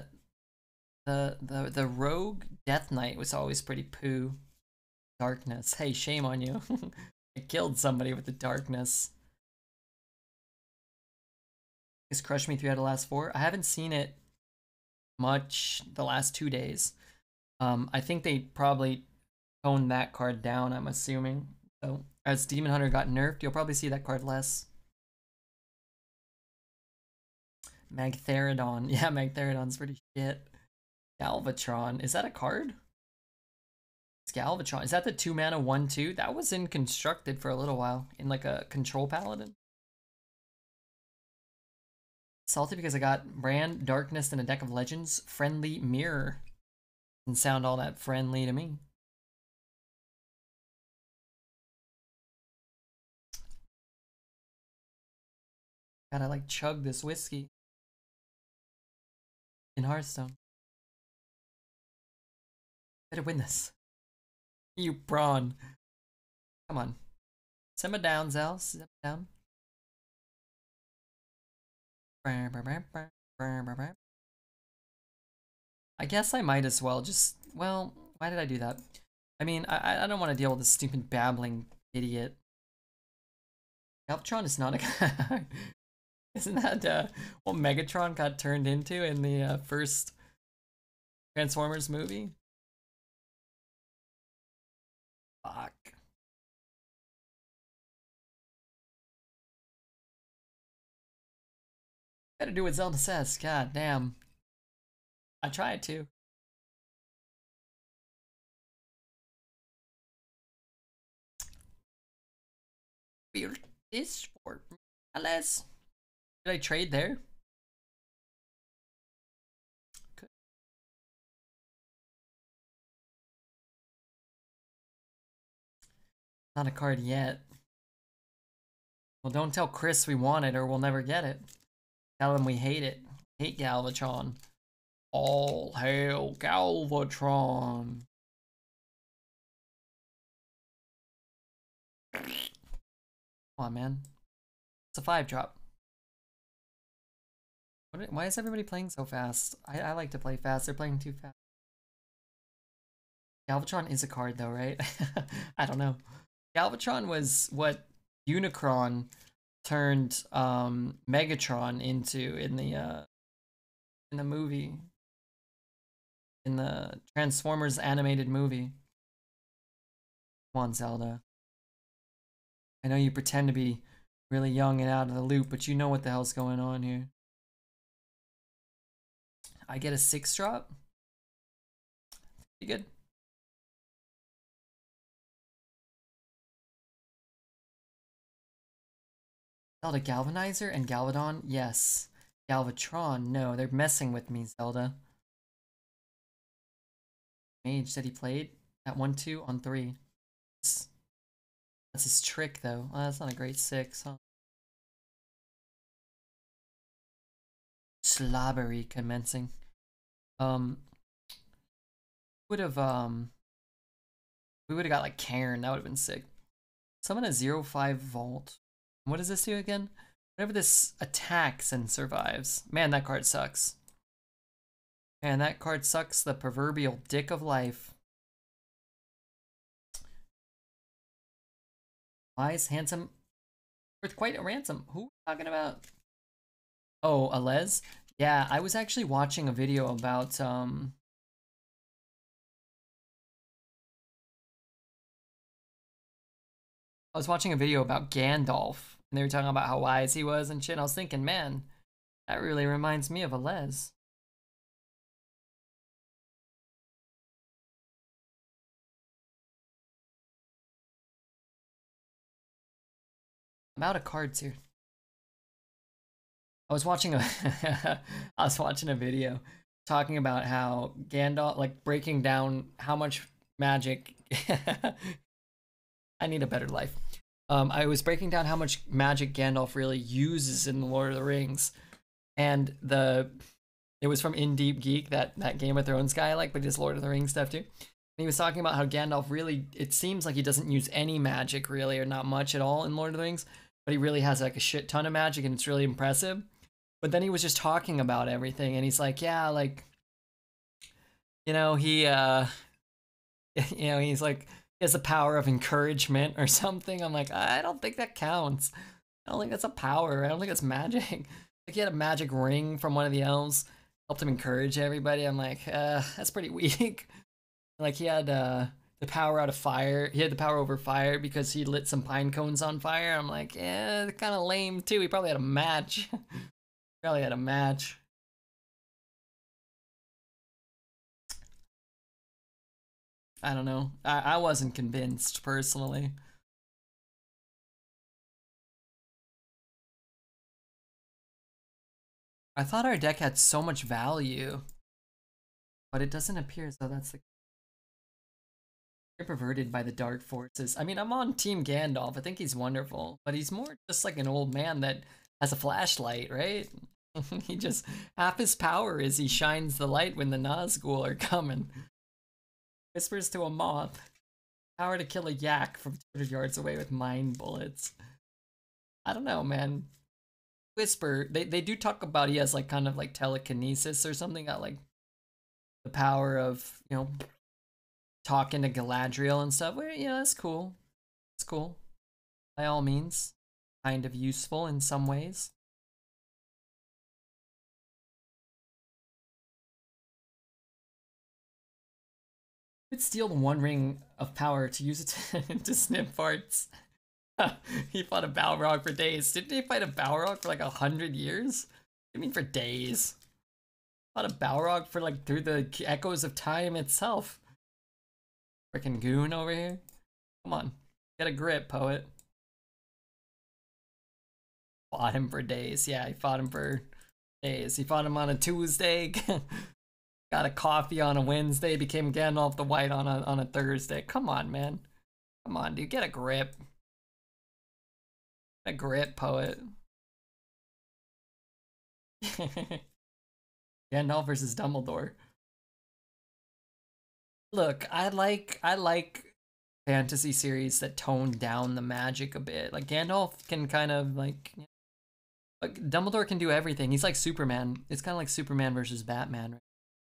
the, the, the rogue Death Knight was always pretty poo. Darkness. Hey, shame on you. I killed somebody with the darkness. Is Crush Me 3 out of the last four? I haven't seen it much the last two days. Um, I think they probably toned that card down, I'm assuming. So as Demon Hunter got nerfed, you'll probably see that card less. Magtheridon. Yeah, Magtheridon's pretty shit. Galvatron. Is that a card? It's Galvatron. Is that the two mana one two? That was in constructed for a little while in like a control paladin. Salty because I got Brand, Darkness, and a deck of Legends. Friendly Mirror. Doesn't sound all that friendly to me. Gotta like chug this whiskey. In Hearthstone. Better win this. You prawn. Come on. Simmer down, Zal. Simmer down. I guess I might as well just, well, why did I do that? I mean, I, I don't want to deal with this stupid babbling idiot. Galvatron is not a Isn't that uh, what Megatron got turned into in the uh, first Transformers movie? Fuck. Gotta do what Zelda says. God damn. I tried to. Weird this for Alice. Did I trade there? Not a card yet. Well, don't tell Chris we want it or we'll never get it. Tell him we hate it. Hate Galvatron. All hail Galvatron. Come on, man. It's a five drop. What, why is everybody playing so fast? I, I like to play fast. They're playing too fast. Galvatron is a card though, right? I don't know. Galvatron was what Unicron turned um, Megatron into in the uh, in the movie in the Transformers animated movie. Come on, Zelda. I know you pretend to be really young and out of the loop, but you know what the hell's going on here. I get a six drop. Pretty good. Zelda Galvanizer and Galvadon? Yes. Galvatron? No, they're messing with me, Zelda. Mage said he played at 1-2 on 3. That's his trick, though. Well, that's not a great 6, huh? Slobbery commencing. Um, would have, um, we would have got like Cairn. That would have been sick. Summon a zero five Vault. What does this do again? Whenever this attacks and survives. Man, that card sucks. Man, that card sucks the proverbial dick of life. Wise, handsome, worth quite a ransom. Who are talking about? Oh, Alez? Yeah, I was actually watching a video about um I was watching a video about Gandalf, and they were talking about how wise he was and shit. And I was thinking, man, that really reminds me of a Les. I'm out of cards here. I was watching a I was watching a video talking about how Gandalf like breaking down how much magic I need a better life. Um, I was breaking down how much magic Gandalf really uses in the Lord of the Rings, and the it was from In Deep Geek that that Game of Thrones guy like, but just Lord of the Rings stuff too. And he was talking about how Gandalf really it seems like he doesn't use any magic really or not much at all in Lord of the Rings, but he really has like a shit ton of magic and it's really impressive. But then he was just talking about everything and he's like, yeah, like you know, he uh you know, he's like has the power of encouragement or something. I'm like, I don't think that counts. I don't think that's a power. I don't think that's magic. Like he had a magic ring from one of the elves, helped him encourage everybody. I'm like, uh, that's pretty weak. like he had uh the power out of fire. He had the power over fire because he lit some pine cones on fire. I'm like, yeah, kind of lame too. He probably had a match. probably had a match. I don't know. I, I wasn't convinced personally. I thought our deck had so much value, but it doesn't appear as though that's the You're perverted by the dark forces. I mean, I'm on Team Gandalf. I think he's wonderful, but he's more just like an old man that has a flashlight, right? he just half his power is he shines the light when the Nazgul are coming. Whispers to a moth. Power to kill a yak from 200 yards away with mind bullets. I don't know, man. Whisper, they, they do talk about he has like kind of like telekinesis or something, got like the power of, you know, talking to Galadriel and stuff. Well, yeah, that's cool. It's cool. By all means. kind of useful in some ways. Could steal the One Ring of Power to use it to, to snip parts. he fought a Balrog for days. Didn't he fight a Balrog for like a hundred years? I mean for days. Fought a Balrog for like through the echoes of time itself. Freaking goon over here. Come on. Get a grip, poet. Fought him for days. Yeah, he fought him for days. He fought him on a Tuesday. Got a coffee on a Wednesday. Became Gandalf the White on a on a Thursday. Come on, man. Come on, dude. Get a grip. A grip, poet. Gandalf versus Dumbledore. Look, I like I like fantasy series that tone down the magic a bit. Like Gandalf can kind of like like Dumbledore can do everything. He's like Superman. It's kind of like Superman versus Batman.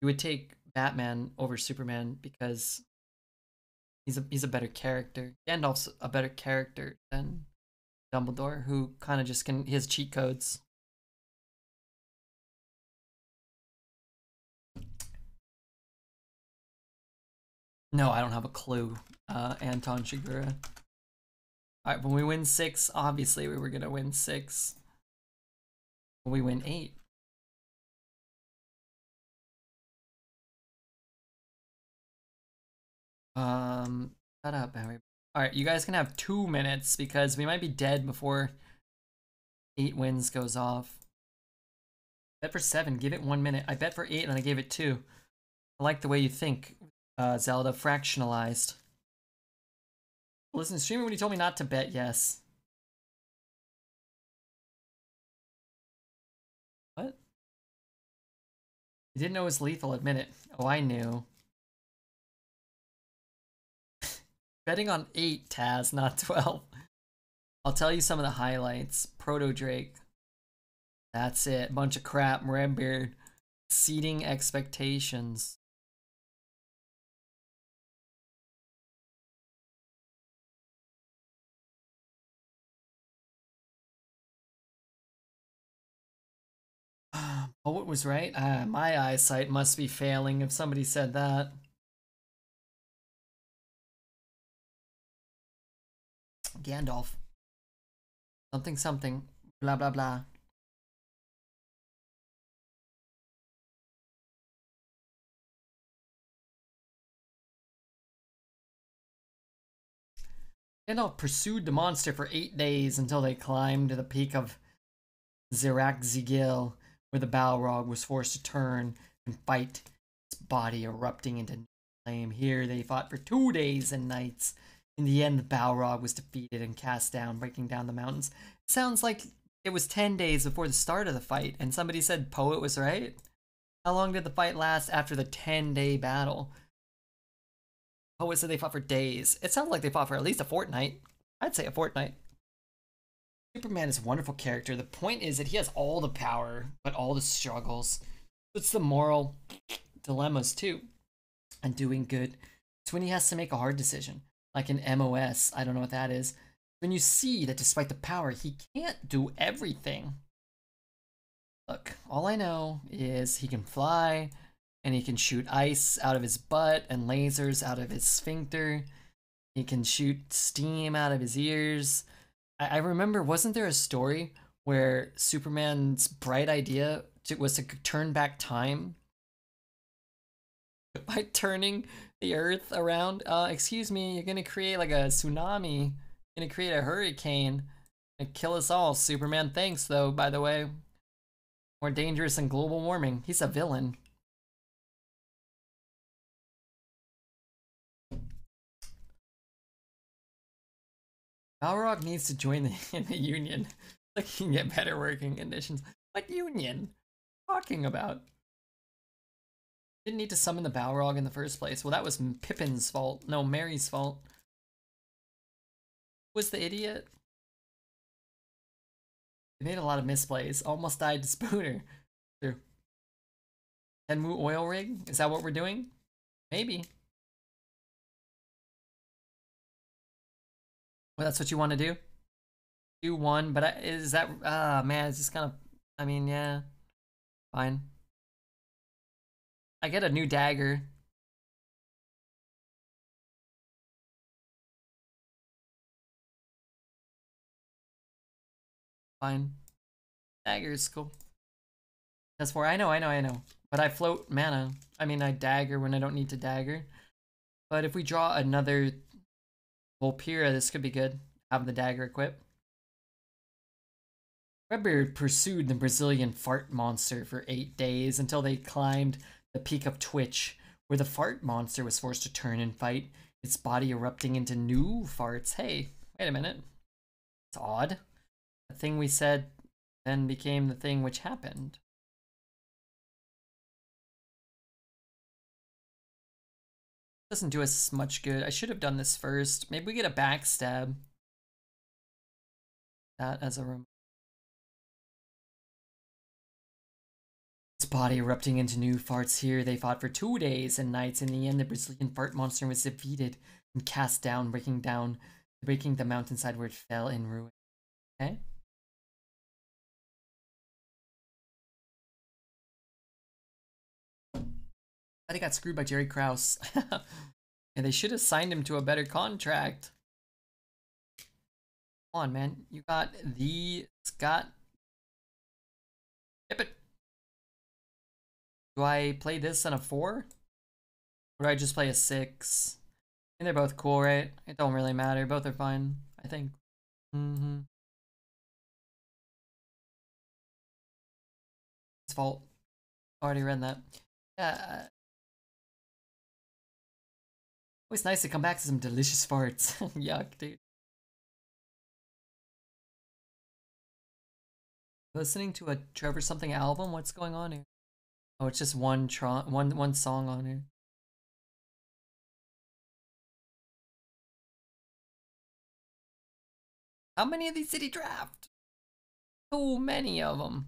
You would take Batman over Superman because he's a he's a better character. Gandalf's a better character than Dumbledore, who kind of just can his cheat codes. No, I don't have a clue. Uh, Anton Chigurh. Alright, when we win six, obviously we were gonna win six. When we win eight. Um, shut up, Barry. Alright, you guys can have two minutes because we might be dead before eight wins goes off. Bet for seven, give it one minute. I bet for eight and I gave it two. I like the way you think, uh, Zelda. Fractionalized. Listen, streaming when you told me not to bet, yes. What? You didn't know it was lethal, admit it. Oh, I knew. Betting on 8, Taz, not 12. I'll tell you some of the highlights. Proto Drake. That's it. Bunch of crap. Redbeard. Seeding expectations. Poet was right. Uh, my eyesight must be failing if somebody said that. Gandalf. Something something. Blah blah blah. Gandalf pursued the monster for eight days until they climbed to the peak of Zirak-Zigil, where the Balrog was forced to turn and fight, its body erupting into flame. Here they fought for two days and nights in the end, the Balrog was defeated and cast down, breaking down the mountains. sounds like it was 10 days before the start of the fight, and somebody said Poet was right? How long did the fight last after the 10 day battle? Poet said they fought for days. It sounds like they fought for at least a fortnight. I'd say a fortnight. Superman is a wonderful character. The point is that he has all the power, but all the struggles. It's the moral dilemmas too. And doing good. It's when he has to make a hard decision like an MOS. I don't know what that is. When you see that despite the power, he can't do everything. Look, all I know is he can fly, and he can shoot ice out of his butt and lasers out of his sphincter. He can shoot steam out of his ears. I, I remember, wasn't there a story where Superman's bright idea to, was to turn back time by turning the earth around. Uh, excuse me, you're gonna create like a tsunami. You're gonna create a hurricane and kill us all. Superman thanks though, by the way. More dangerous than global warming. He's a villain. Balrog needs to join the, the union so he can get better working conditions. What union? Talking about? Didn't need to summon the Balrog in the first place. Well, that was Pippin's fault. No, Merry's fault. Was the idiot? They made a lot of misplays. Almost died to Spooner. True. Shenmue oil rig? Is that what we're doing? Maybe. Well, that's what you want to do? do one, but I, is that ah uh, man? It's just kind of. I mean, yeah, fine. I get a new dagger. Fine. Dagger is cool. That's four. I know, I know, I know. But I float mana. I mean, I dagger when I don't need to dagger. But if we draw another Vulpera, this could be good. Have the dagger equipped. Redbeard pursued the Brazilian fart monster for eight days until they climbed the peak of Twitch, where the fart monster was forced to turn and fight, its body erupting into new farts. Hey, wait a minute. It's odd. The thing we said then became the thing which happened. Doesn't do us much good. I should have done this first. Maybe we get a backstab. That as a reminder. Body erupting into new farts here. They fought for two days and nights. In the end, the Brazilian fart monster was defeated and cast down, breaking down, breaking the mountainside where it fell in ruin. Okay. But he got screwed by Jerry Krause. and they should have signed him to a better contract. Come on, man. You got the Scott. Yep it. Do I play this on a four? Or do I just play a six? And they're both cool, right? It don't really matter. Both are fine, I think. Mm-hmm. It's fault. Already read that. Yeah, Always nice to come back to some delicious farts. Yuck, dude. Listening to a Trevor something album? What's going on here? Oh, it's just one tron one one song on here. How many of these did he draft? So many of them.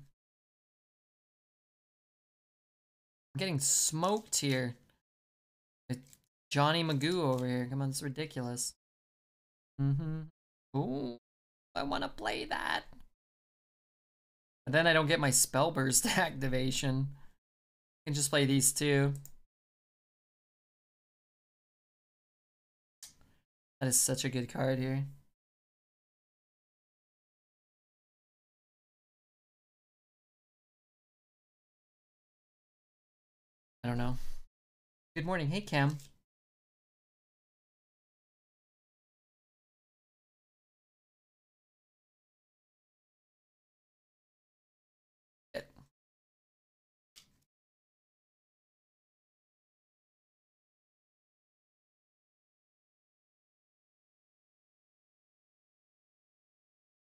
I'm getting smoked here. Johnny Magoo over here. Come on, it's ridiculous. Mm-hmm. Ooh, I want to play that. But then I don't get my Spellburst activation. Can just play these two. That is such a good card here. I don't know. Good morning. Hey, Cam.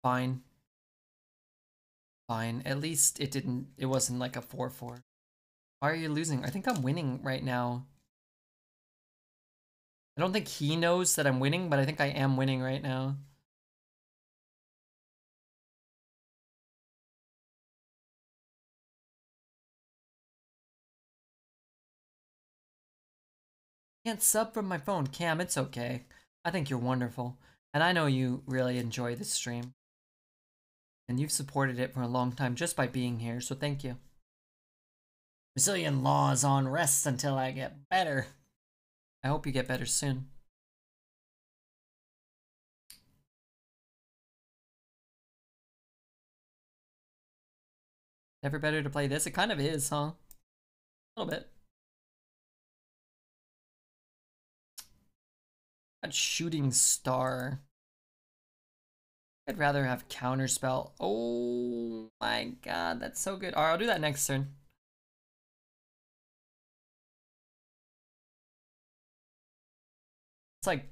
Fine. Fine. At least it didn't, it wasn't like a 4-4. Why are you losing? I think I'm winning right now. I don't think he knows that I'm winning, but I think I am winning right now. Can't sub from my phone. Cam, it's okay. I think you're wonderful. And I know you really enjoy this stream. And you've supported it for a long time just by being here, so thank you. Brazilian law is on rest until I get better. I hope you get better soon. Never better to play this? It kind of is, huh? A little bit. That shooting star. I'd rather have counterspell. Oh my god, that's so good. Alright, I'll do that next turn. It's like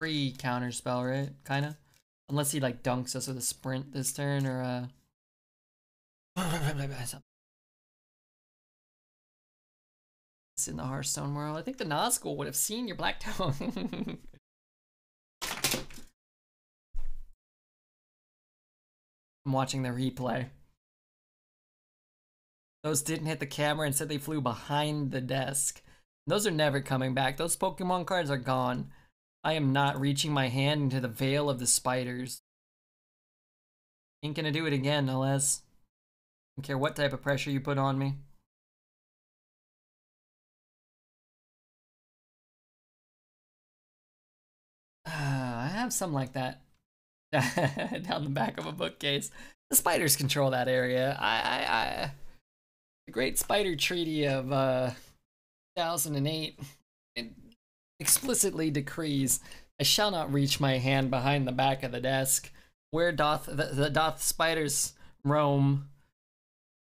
free counterspell, right? Kinda. Unless he like dunks us with a sprint this turn or uh it's in the Hearthstone world. I think the Nazgul would have seen your black toe. I'm watching the replay. Those didn't hit the camera and said they flew behind the desk. Those are never coming back. Those Pokemon cards are gone. I am not reaching my hand into the veil of the spiders. Ain't gonna do it again, unless. Don't care what type of pressure you put on me. I have some like that down the back of a bookcase. The spiders control that area. I, I, I the Great Spider Treaty of uh, 2008 it explicitly decrees I shall not reach my hand behind the back of the desk. Where doth the, the doth spiders roam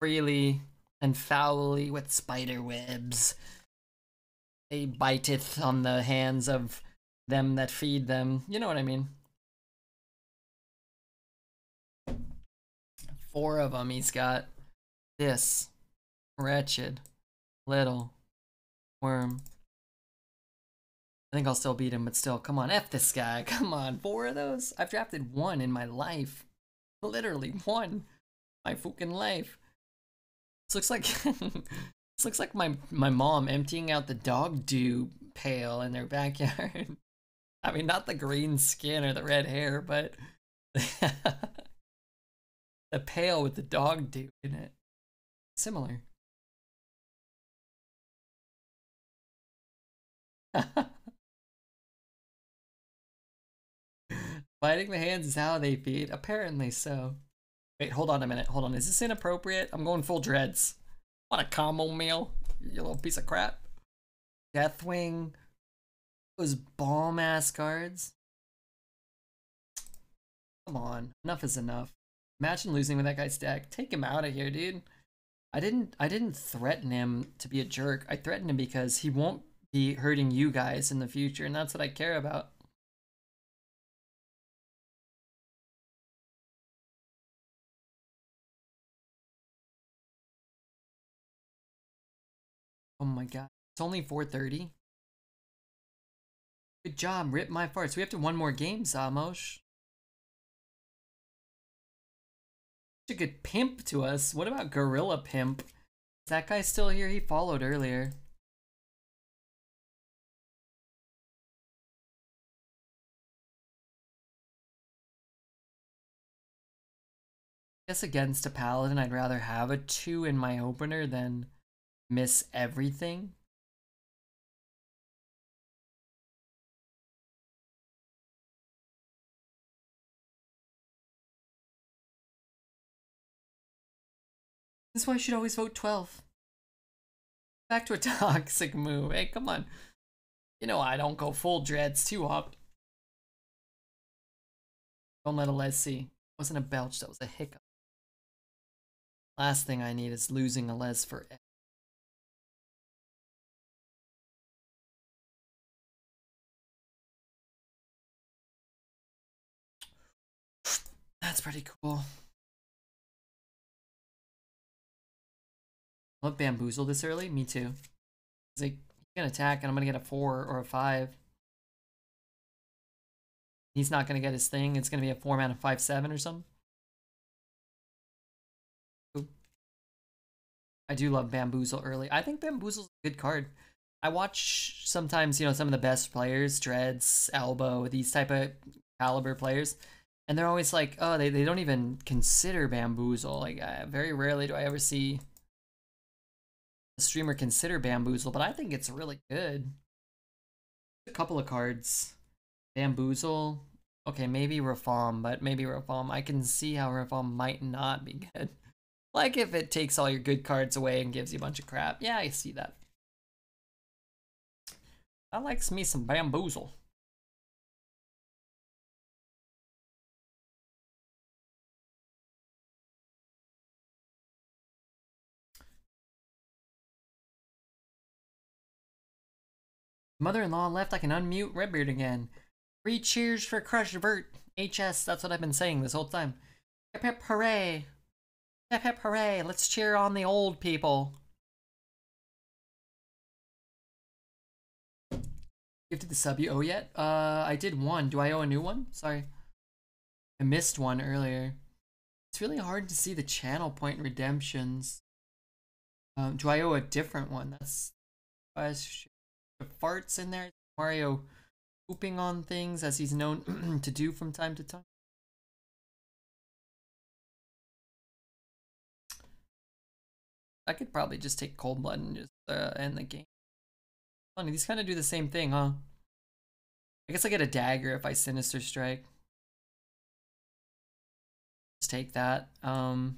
freely and foully with spider webs. They biteth on the hands of them that feed them. You know what I mean? Four of them he's got. This wretched little worm. I think I'll still beat him, but still, come on, F this guy. Come on, four of those? I've drafted one in my life. Literally one. My fucking life. This looks like this looks like my my mom emptying out the dog dew pail in their backyard. I mean, not the green skin or the red hair, but the pail with the dog dude in it. Similar. Biting the hands is how they feed. Apparently so. Wait, hold on a minute. Hold on. Is this inappropriate? I'm going full dreads. What a combo meal. You little piece of crap. Deathwing. Those bomb ass cards. Come on. Enough is enough. Imagine losing with that guy's deck. Take him out of here, dude. I didn't I didn't threaten him to be a jerk. I threatened him because he won't be hurting you guys in the future, and that's what I care about. Oh my god. It's only 4.30? Good job, rip my farts. We have to one more game, Zamosh. A good pimp to us. What about Gorilla Pimp? Is that guy still here? He followed earlier. Guess against a paladin, I'd rather have a 2 in my opener than miss everything. This is why I should always vote 12. Back to a toxic move. Hey, come on. You know I don't go full dreads too up. Don't let a les see. It wasn't a belch, that was a hiccup. Last thing I need is losing a les for That's pretty cool. What bamboozle this early? Me too. He's like, he's gonna attack and I'm gonna get a four or a five. He's not gonna get his thing. It's gonna be a four mana five seven or something. I do love Bamboozle early. I think Bamboozle's a good card. I watch sometimes, you know, some of the best players, Dreads, Elbow, these type of caliber players, and they're always like, oh, they, they don't even consider Bamboozle. Like, uh, very rarely do I ever see streamer consider Bamboozle, but I think it's really good. A couple of cards. Bamboozle. Okay, maybe Reform, but maybe Reform. I can see how Reform might not be good. Like if it takes all your good cards away and gives you a bunch of crap. Yeah, I see that. I likes me some Bamboozle. Mother-in-law left, I can unmute Redbeard again. Three cheers for Crush Vert. HS, that's what I've been saying this whole time. Hip hip hooray. Hip hip hooray. Let's cheer on the old people. Gifted the sub you owe yet? Uh, I did one. Do I owe a new one? Sorry. I missed one earlier. It's really hard to see the channel point redemptions. Um, do I owe a different one? That's farts in there. Mario pooping on things as he's known to do from time to time. I could probably just take cold blood and just uh, end the game. Funny, these kind of do the same thing, huh? I guess I get a dagger if I sinister strike. Let's take that. Um,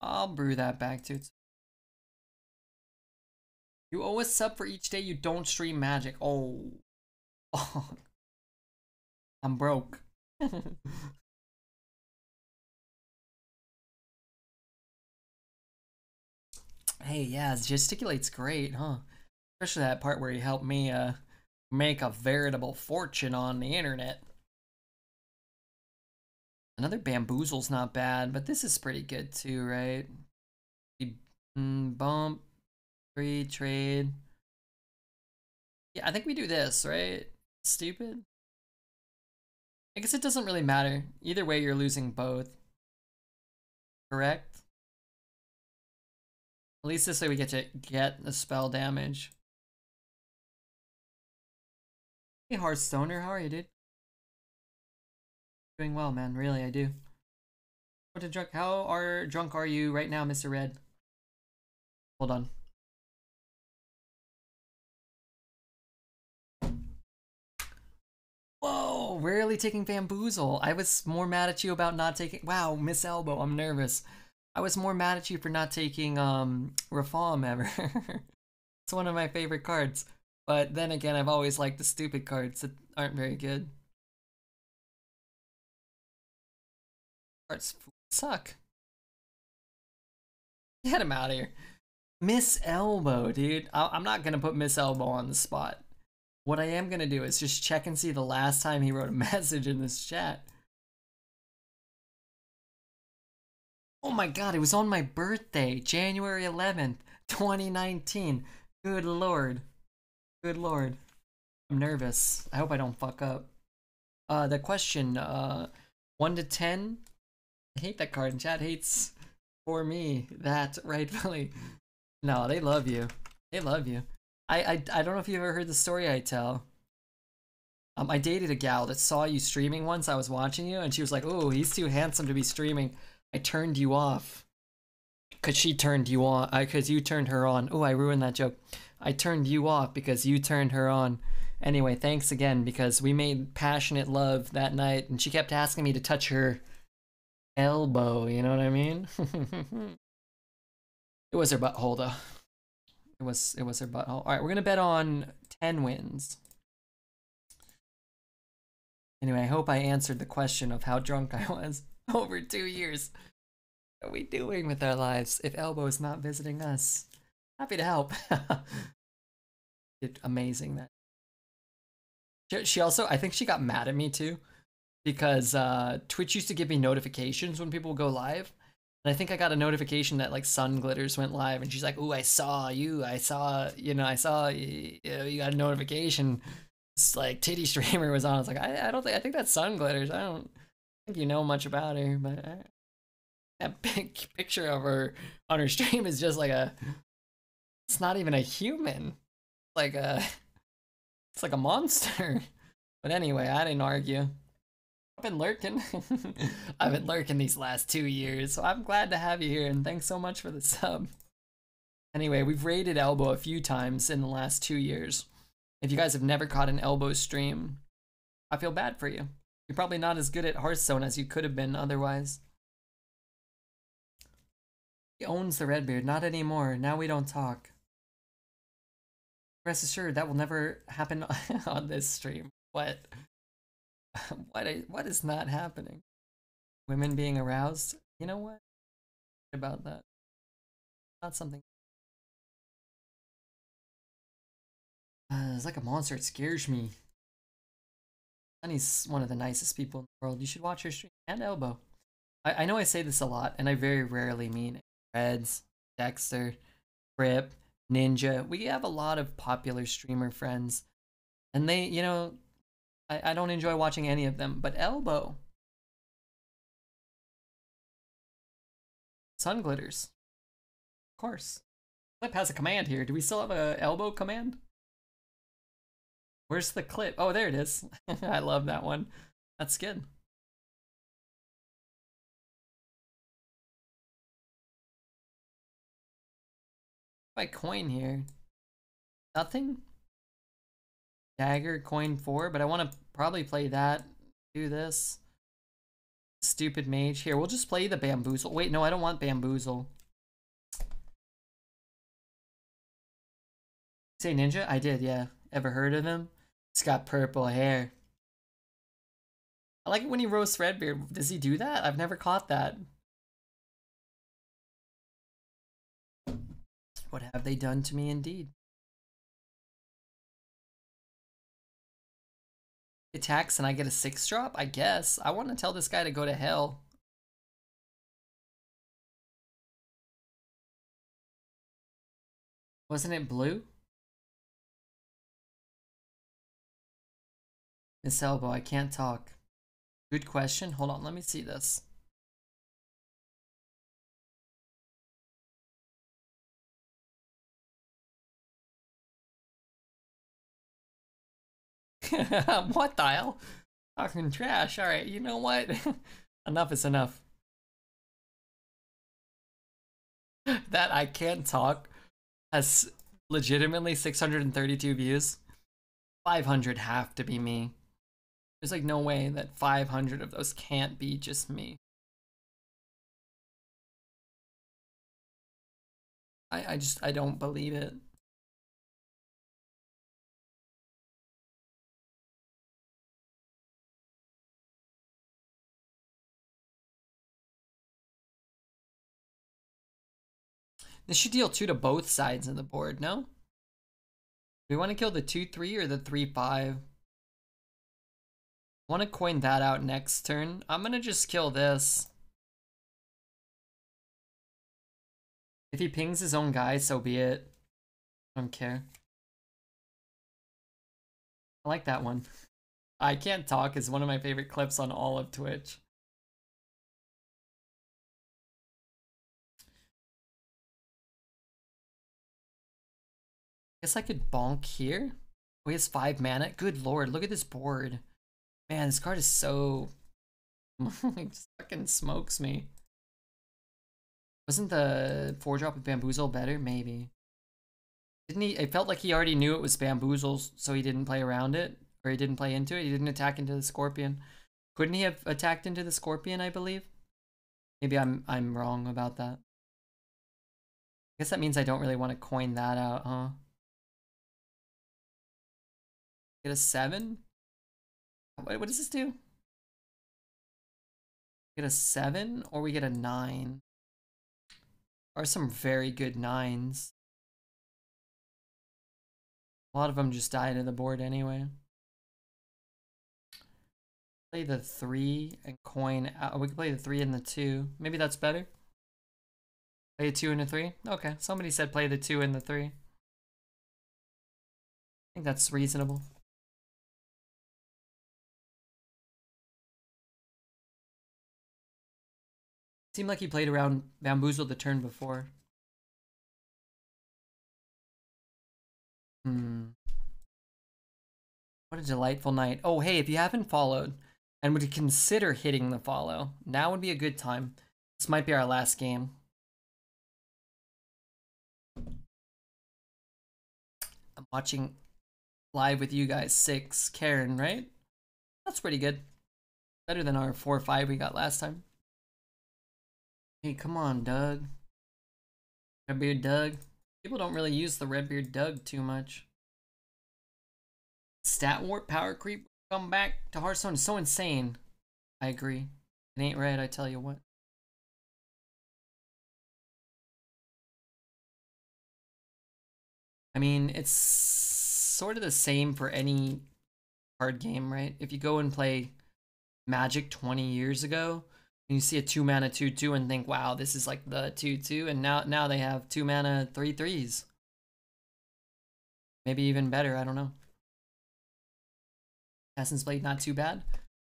I'll brew that back to you owe a sub for each day you don't stream Magic. Oh. oh. I'm broke. hey, yeah, gesticulates great, huh? Especially that part where he helped me uh, make a veritable fortune on the internet. Another bamboozle's not bad, but this is pretty good too, right? Mm, bump, free trade. Yeah, I think we do this, right? Stupid. I guess it doesn't really matter. Either way, you're losing both. Correct? At least this way we get to get the spell damage. Hey, Hearthstoner, how are you, dude? Doing well, man. Really, I do. What a drunk? How are drunk are you right now, Mr. Red? Hold on. Whoa, rarely taking Bamboozle. I was more mad at you about not taking. Wow, Miss Elbow, I'm nervous. I was more mad at you for not taking um Reform ever. it's one of my favorite cards. But then again, I've always liked the stupid cards that aren't very good. Cards suck. Get him out of here. Miss Elbow, dude. I am not gonna put Miss Elbow on the spot. What I am gonna do is just check and see the last time he wrote a message in this chat. Oh my god, it was on my birthday, January 11th, 2019. Good lord. Good lord. I'm nervous. I hope I don't fuck up. Uh, the question, uh, 1 to 10? I hate that card, and chat hates for me that rightfully. No, they love you. They love you. I, I, I don't know if you ever heard the story I tell. Um, I dated a gal that saw you streaming once. I was watching you, and she was like, "Oh, he's too handsome to be streaming." I turned you off, cause she turned you on. I, cause you turned her on. Oh, I ruined that joke. I turned you off because you turned her on. Anyway, thanks again because we made passionate love that night, and she kept asking me to touch her elbow. You know what I mean? it was her butthole, though. It was it was her butthole. All right, we're gonna bet on ten wins. Anyway, I hope I answered the question of how drunk I was over two years. What are we doing with our lives if Elbow is not visiting us? Happy to help. it amazing that. She also, I think she got mad at me too, because uh, Twitch used to give me notifications when people go live, and I think I got a notification that like Sun Glitters went live, and she's like, "Ooh, I saw you. I saw, you know, I saw you. You got a notification. It's like titty streamer was on." I was like, "I, I don't think. I think that's Sun Glitters. I don't think you know much about her, but I, that big picture of her on her stream is just like a. It's not even a human. Like uh, a. It's like a monster. But anyway, I didn't argue. I've been lurking. I've been lurking these last two years, so I'm glad to have you here, and thanks so much for the sub. Anyway, we've raided Elbow a few times in the last two years. If you guys have never caught an Elbow stream, I feel bad for you. You're probably not as good at Hearthstone as you could have been otherwise. He owns the Redbeard, not anymore. Now we don't talk. Rest assured, that will never happen on this stream. What? what is, what is not happening? Women being aroused? You know what? About that. Not something. Uh, it's like a monster. It scares me. Sunny's one of the nicest people in the world. You should watch her stream and Elbow. I, I know I say this a lot, and I very rarely mean it. Reds, Dexter, Rip, Ninja. We have a lot of popular streamer friends. And they, you know, I, I don't enjoy watching any of them, but Elbow. Sun glitters. Of course. Clip has a command here. Do we still have a elbow command? Where's the clip? Oh, there it is. I love that one. That's good. My coin here. Nothing? Dagger, coin four, but I want to probably play that. Do this. Stupid mage. Here, we'll just play the bamboozle. Wait, no, I don't want bamboozle. Say ninja? I did, yeah. Ever heard of him? He's got purple hair. I like it when he roasts Redbeard. Does he do that? I've never caught that. What have they done to me indeed? Attacks and I get a six drop? I guess. I want to tell this guy to go to hell. Wasn't it blue? Miss Elbow, I can't talk. Good question. Hold on, let me see this. what the hell? Talking trash. Alright, you know what? enough is enough. that I can't talk has legitimately 632 views. 500 have to be me. There's like no way that 500 of those can't be just me. I, I just, I don't believe it. This should deal 2 to both sides of the board, no? Do we want to kill the 2-3 or the 3-5? want to coin that out next turn. I'm going to just kill this. If he pings his own guy, so be it. I don't care. I like that one. I Can't Talk is one of my favorite clips on all of Twitch. Guess I could bonk here. Oh, he has five mana. Good lord, look at this board. Man, this card is so... just fucking smokes me. Wasn't the 4-drop of Bamboozle better? Maybe. Didn't he? It felt like he already knew it was Bamboozle, so he didn't play around it. Or he didn't play into it. He didn't attack into the Scorpion. Couldn't he have attacked into the Scorpion, I believe? Maybe I'm I'm wrong about that. I guess that means I don't really want to coin that out, huh? Get a 7? What, what does this do? Get a 7 or we get a 9? Are some very good 9s. A lot of them just die to the board anyway. Play the 3 and coin. Out. We can play the 3 and the 2. Maybe that's better. Play a 2 and a 3? Okay, somebody said play the 2 and the 3. I think that's reasonable. Seemed like he played around Bamboozle the turn before. Hmm. What a delightful night. Oh, hey, if you haven't followed and would consider hitting the follow, now would be a good time. This might be our last game. I'm watching live with you guys. Six. Karen, right? That's pretty good. Better than our 4-5 we got last time. Hey, come on, Doug. Redbeard Doug. People don't really use the Redbeard Doug too much. Stat warp power creep come back to Hearthstone is so insane. I agree. It ain't red, I tell you what. I mean, it's sort of the same for any card game, right? If you go and play Magic 20 years ago, you see a two mana two two and think, wow, this is like the two two, and now now they have two mana three threes. Maybe even better. I don't know. Assassin's Blade not too bad.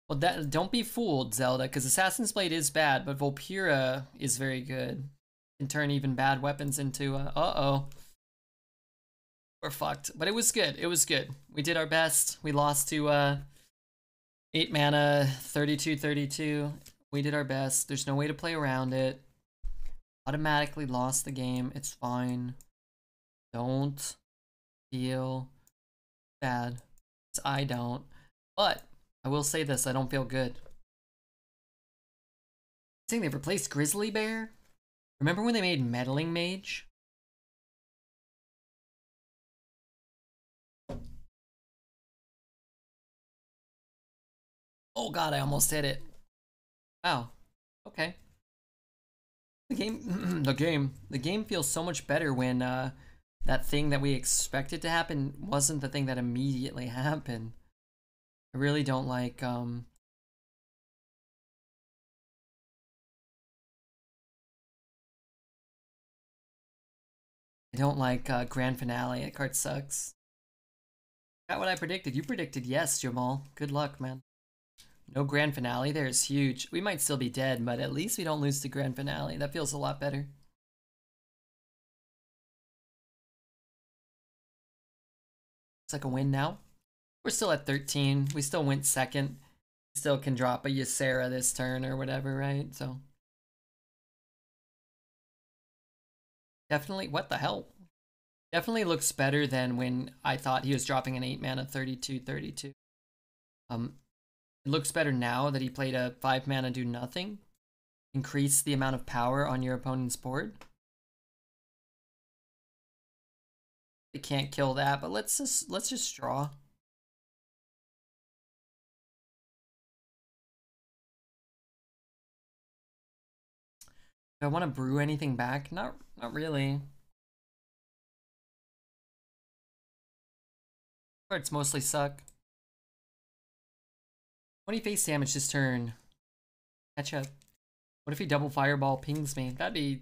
Well, that don't be fooled, Zelda, because Assassin's Blade is bad, but Vulpera is very good. Can turn even bad weapons into. Uh, oh. We're fucked. But it was good. It was good. We did our best. We lost to uh, 8 mana, 32 32. We did our best. There's no way to play around it. Automatically lost the game. It's fine. don't feel bad. I don't. But I will say this, I don't feel good. Saying they've replaced Grizzly Bear? Remember when they made Meddling Mage? Oh god, I almost hit it. Wow. Okay. The game, the game, the game feels so much better when uh, that thing that we expected to happen wasn't the thing that immediately happened. I really don't like um, I don't like uh, grand finale. That card sucks. Got what I predicted. You predicted yes, Jamal. Good luck, man. No grand finale there is huge. We might still be dead, but at least we don't lose the grand finale. That feels a lot better. It's like a win now. We're still at 13. We still went second. Still can drop a Ysera this turn or whatever, right? So Definitely, what the hell? Definitely looks better than when I thought he was dropping an 8 mana 32 32. Um, it looks better now that he played a 5 mana do nothing. Increase the amount of power on your opponent's board. They can't kill that, but let's just let's just draw. Do I want to brew anything back? Not, not really. Cards mostly suck. 20 face damage this turn. Catch up. What if he double fireball pings me? That'd be...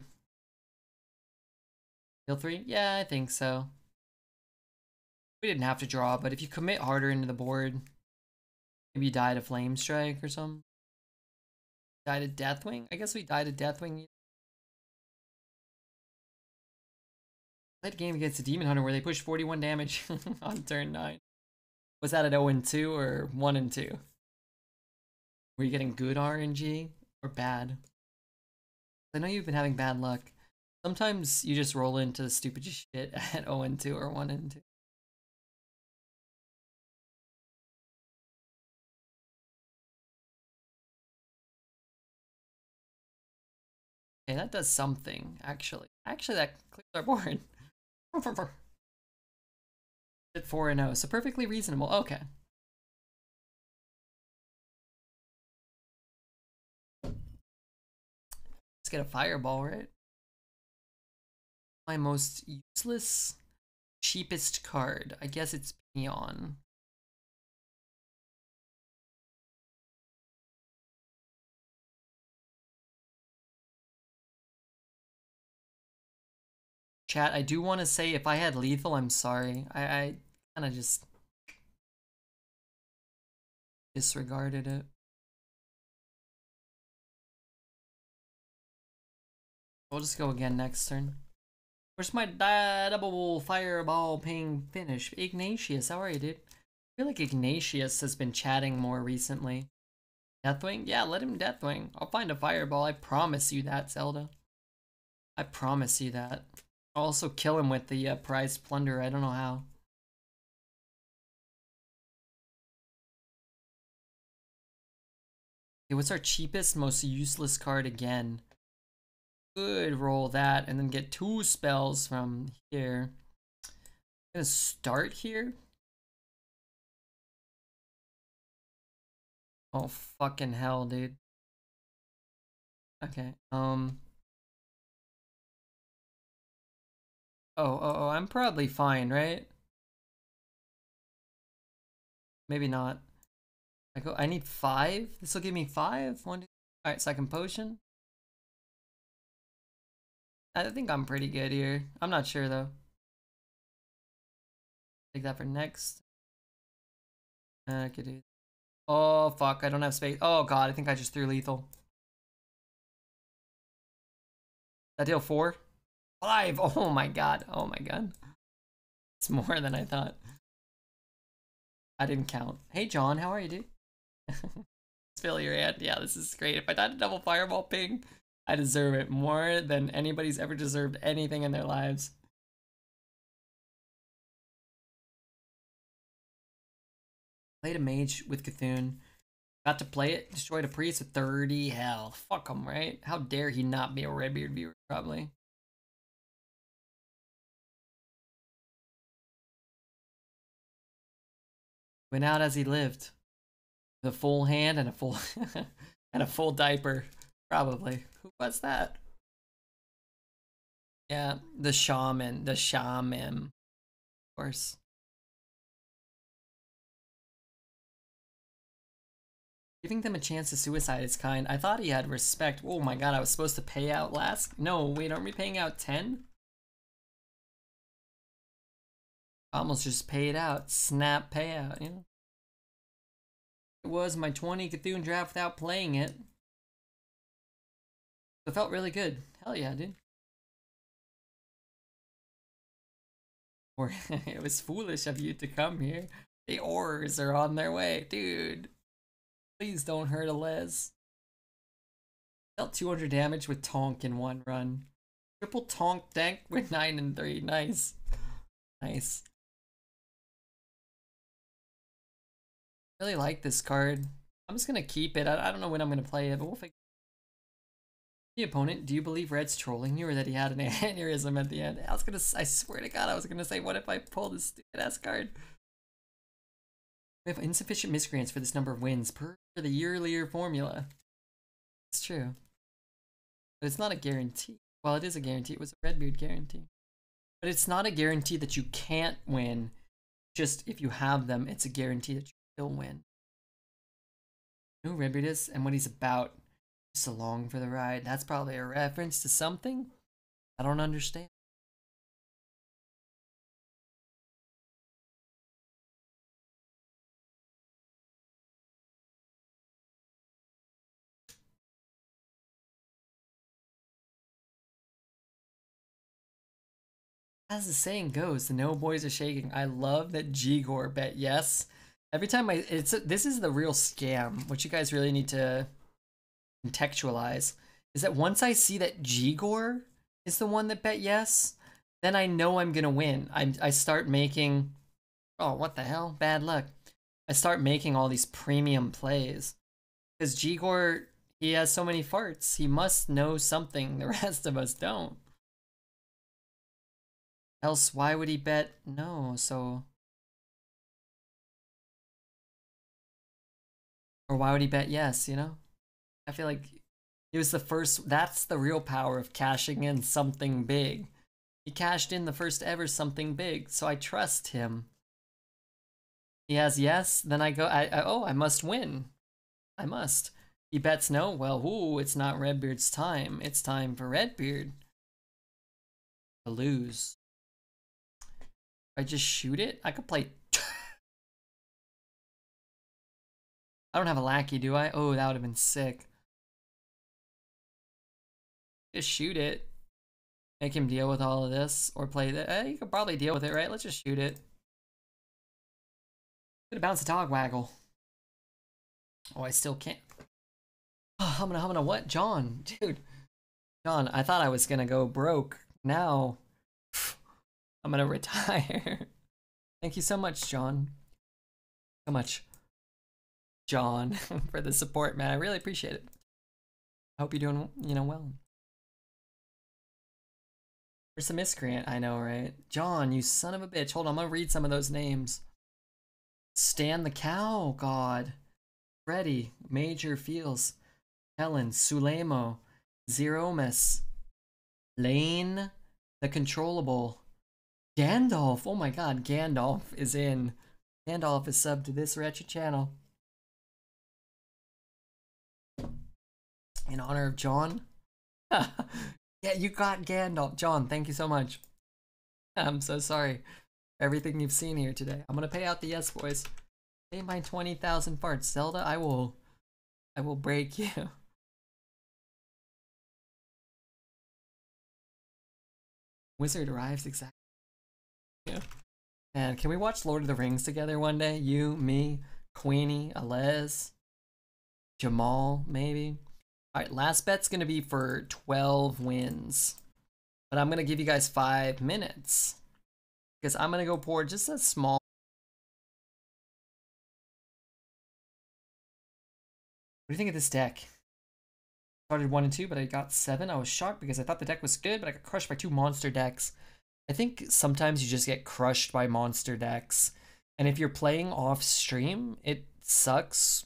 Heal 3? Yeah, I think so. We didn't have to draw, but if you commit harder into the board, maybe you die to Flame Strike or something. Die to Deathwing? I guess we died to Deathwing Played a game against a Demon Hunter where they pushed 41 damage on turn 9. Was that at 0 and 2 or 1 and 2? Were you getting good RNG or bad? I know you've been having bad luck. Sometimes you just roll into the stupid shit at 0 and 2 or 1 and 2. Okay, that does something, actually. Actually, that clears our board. At 4 and 0, so perfectly reasonable. Okay. Let's get a fireball, right? My most useless, cheapest card. I guess it's Peon. Chat, I do want to say if I had lethal, I'm sorry. I, I kind of just disregarded it. We'll just go again next turn. Where's my double fireball ping finish? Ignatius, how are you, dude? I feel like Ignatius has been chatting more recently. Deathwing? Yeah, let him Deathwing. I'll find a fireball. I promise you that, Zelda. I promise you that. I'll also kill him with the uh, prize plunder. I don't know how. Okay, what's our cheapest, most useless card again? Good, roll that and then get two spells from here. I'm gonna start here. Oh, fucking hell, dude. Okay, um... Oh, oh, oh, I'm probably fine, right? Maybe not. I go. I need five. This will give me five. One. Two, all right, second potion. I think I'm pretty good here. I'm not sure though. Take that for next. I could do. Oh fuck! I don't have space. Oh god! I think I just threw lethal. That deal four. Five! Oh my god. Oh my god. It's more than I thought. I didn't count. Hey John, how are you, dude? Fill your hand. Yeah, this is great. If I died a double fireball ping, I deserve it more than anybody's ever deserved anything in their lives. Played a mage with Cthulhu. Got to play it. Destroyed a priest with 30 hell. Fuck him, right? How dare he not be a Redbeard viewer, probably. Went out as he lived. With a full hand and a full and a full diaper. Probably. Who was that? Yeah, the shaman. The shaman. Of course. Giving them a chance to suicide is kind. I thought he had respect. Oh my god, I was supposed to pay out last? No, wait, aren't we paying out 10? Almost just paid out. Snap payout, you know? It was my 20 Cthulhu draft without playing it. It felt really good. Hell yeah, dude. Or it was foolish of you to come here. The ores are on their way, dude. Please don't hurt a Les. Dealt 200 damage with Tonk in one run. Triple Tonk deck with 9 and 3. Nice. Nice. Really like this card. I'm just gonna keep it. I, I don't know when I'm gonna play it, but we'll figure opponent, do you believe Red's trolling you or that he had an aneurysm at the end? I was gonna, I swear to God, I was gonna say, what if I pull this stupid ass card? We have insufficient miscreants for this number of wins per the earlier formula. It's true. But it's not a guarantee. Well, it is a guarantee. It was a Redbeard guarantee. But it's not a guarantee that you can't win. Just if you have them, it's a guarantee that you will win. Who Redbeard is and what he's about. Just along for the ride. That's probably a reference to something I don't understand. As the saying goes, the no boys are shaking. I love that Jigor bet yes. Every time I, it's this is the real scam. What you guys really need to contextualize is that once I see that Jigor is the one that bet yes, then I know I'm gonna win. I I start making, oh what the hell, bad luck. I start making all these premium plays because Jigor he has so many farts. He must know something the rest of us don't. Else, why would he bet no? So. Or why would he bet yes, you know? I feel like it was the first. That's the real power of cashing in something big. He cashed in the first ever something big, so I trust him. He has yes, then I go, I, I oh, I must win. I must. He bets no, well, ooh, it's not Redbeard's time. It's time for Redbeard to lose. I just shoot it? I could play. I don't have a lackey, do I? Oh, that would have been sick. Just shoot it. Make him deal with all of this. Or play that. Eh, you could probably deal with it, right? Let's just shoot it. Gonna bounce a dog waggle. Oh, I still can't. Oh, I'm gonna, I'm gonna what? John, dude. John, I thought I was gonna go broke. Now, I'm gonna retire. Thank you so much, John. So much, John, for the support, man. I really appreciate it. I hope you're doing, you know, well. There's a miscreant, I know, right? John, you son of a bitch. Hold on, I'm gonna read some of those names. Stan the Cow, God. Freddy, Major Feels, Helen, Sulemo, Zeromus, Lane, The Controllable, Gandalf! Oh my god, Gandalf is in. Gandalf is subbed to this wretched channel. In honor of John? yeah, you got Gandalf. John, thank you so much. I'm so sorry for everything you've seen here today. I'm gonna pay out the yes boys. Pay my 20,000 farts. Zelda, I will... I will break you. Wizard arrives exactly. Yeah. And can we watch Lord of the Rings together one day? You, me, Queenie, Alez, Jamal, maybe. All right, last bet's gonna be for 12 wins. But I'm gonna give you guys five minutes. Because I'm gonna go pour just a small What do you think of this deck? Started one and two, but I got seven. I was shocked because I thought the deck was good, but I got crushed by two monster decks. I think sometimes you just get crushed by monster decks. And if you're playing off stream, it sucks.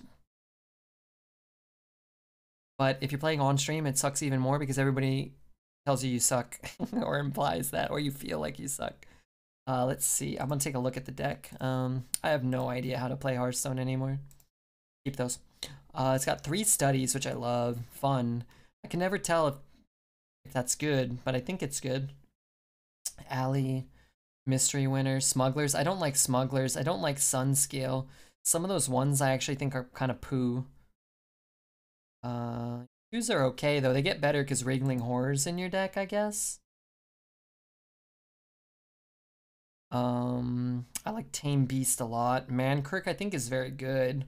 But if you're playing on stream, it sucks even more because everybody tells you you suck or implies that or you feel like you suck. Uh, let's see. I'm gonna take a look at the deck. Um, I have no idea how to play Hearthstone anymore. Keep those. Uh, it's got three studies, which I love. Fun. I can never tell if, if that's good, but I think it's good. Alley, Mystery Winner, Smugglers. I don't like Smugglers. I don't like Sunscale. Some of those ones I actually think are kind of poo. Uh, are okay, though. They get better because Wriggling Horrors in your deck, I guess. Um, I like Tame Beast a lot. Mankrik, I think, is very good.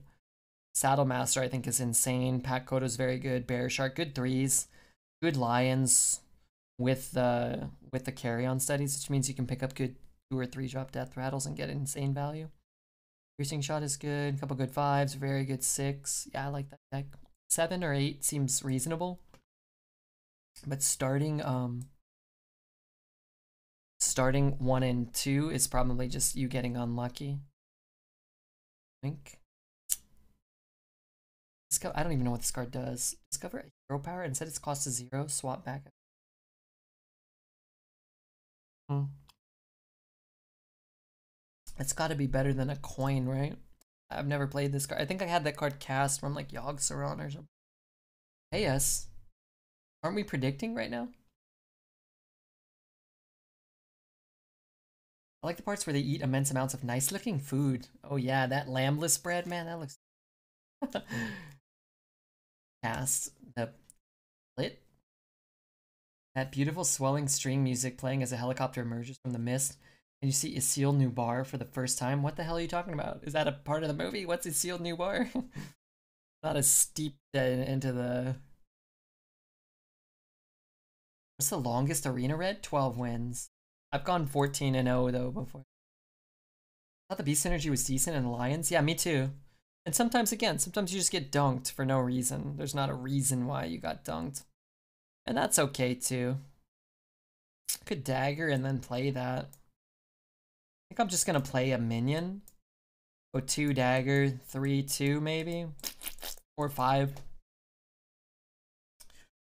Saddlemaster, I think, is insane. Pat is very good. Bear Shark, good threes. Good Lions with the with the Carrion Studies, which means you can pick up good two or three drop death rattles and get insane value. Piercing shot is good. Couple good fives. Very good six. Yeah, I like that deck. Seven or eight seems reasonable. But starting um starting one and two is probably just you getting unlucky. I think. I don't even know what this card does. Discover a hero power. Instead, its cost is zero. Swap back. Hmm. It's got to be better than a coin, right? I've never played this card. I think I had that card cast from like Yogg-Saron or something. Hey, yes. Aren't we predicting right now? I like the parts where they eat immense amounts of nice looking food. Oh yeah, that lembas bread, man, that looks cast the lit that beautiful swelling string music playing as a helicopter emerges from the mist and you see Isil Nubar for the first time. What the hell are you talking about? Is that a part of the movie? What's Isil Nubar? Not as steep into the. What's the longest arena red? 12 wins. I've gone 14 and 0 though before. I thought the beast energy was decent in Lions. Yeah, me too. And sometimes, again, sometimes you just get dunked for no reason. There's not a reason why you got dunked. And that's okay too. Could dagger and then play that. Think I'm just gonna play a minion. Go two dagger, three, two maybe. Or five.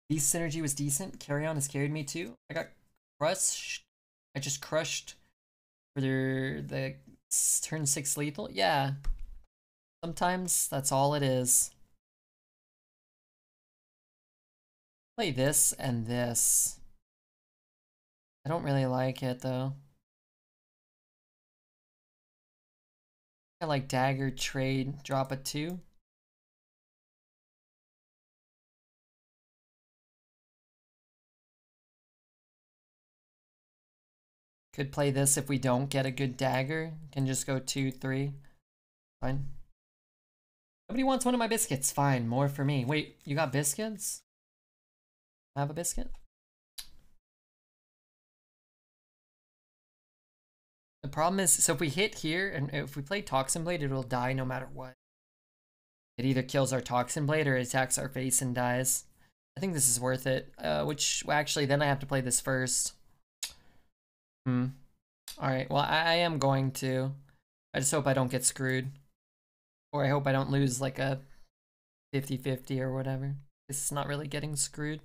Beast synergy was decent. Carry on has carried me too. I got crushed. I just crushed for the, the turn six lethal. Yeah, Sometimes that's all it is. Play this and this. I don't really like it though. I like dagger trade, drop a two. Could play this if we don't get a good dagger. Can just go two, three. Fine. Nobody wants one of my biscuits. Fine, more for me. Wait, you got biscuits? Have a biscuit? The problem is, so if we hit here, and if we play Toxin Blade, it'll die no matter what. It either kills our Toxin Blade or it attacks our face and dies. I think this is worth it. Uh, which, well, actually, then I have to play this first. Hmm. Alright, well, I, I am going to. I just hope I don't get screwed. Or I hope I don't lose like a 50-50 or whatever. It's not really getting screwed.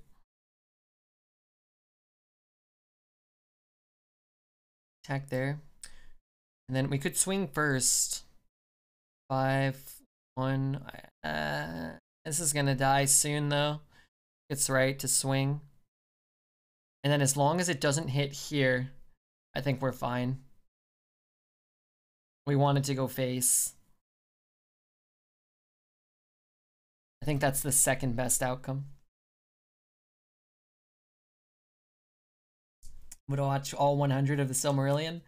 Attack there. And then we could swing first. Five, one. Uh, this is gonna die soon though. It's right to swing. And then as long as it doesn't hit here, I think we're fine. We wanted to go face. I think that's the second best outcome. Would watch all 100 of the Silmarillion.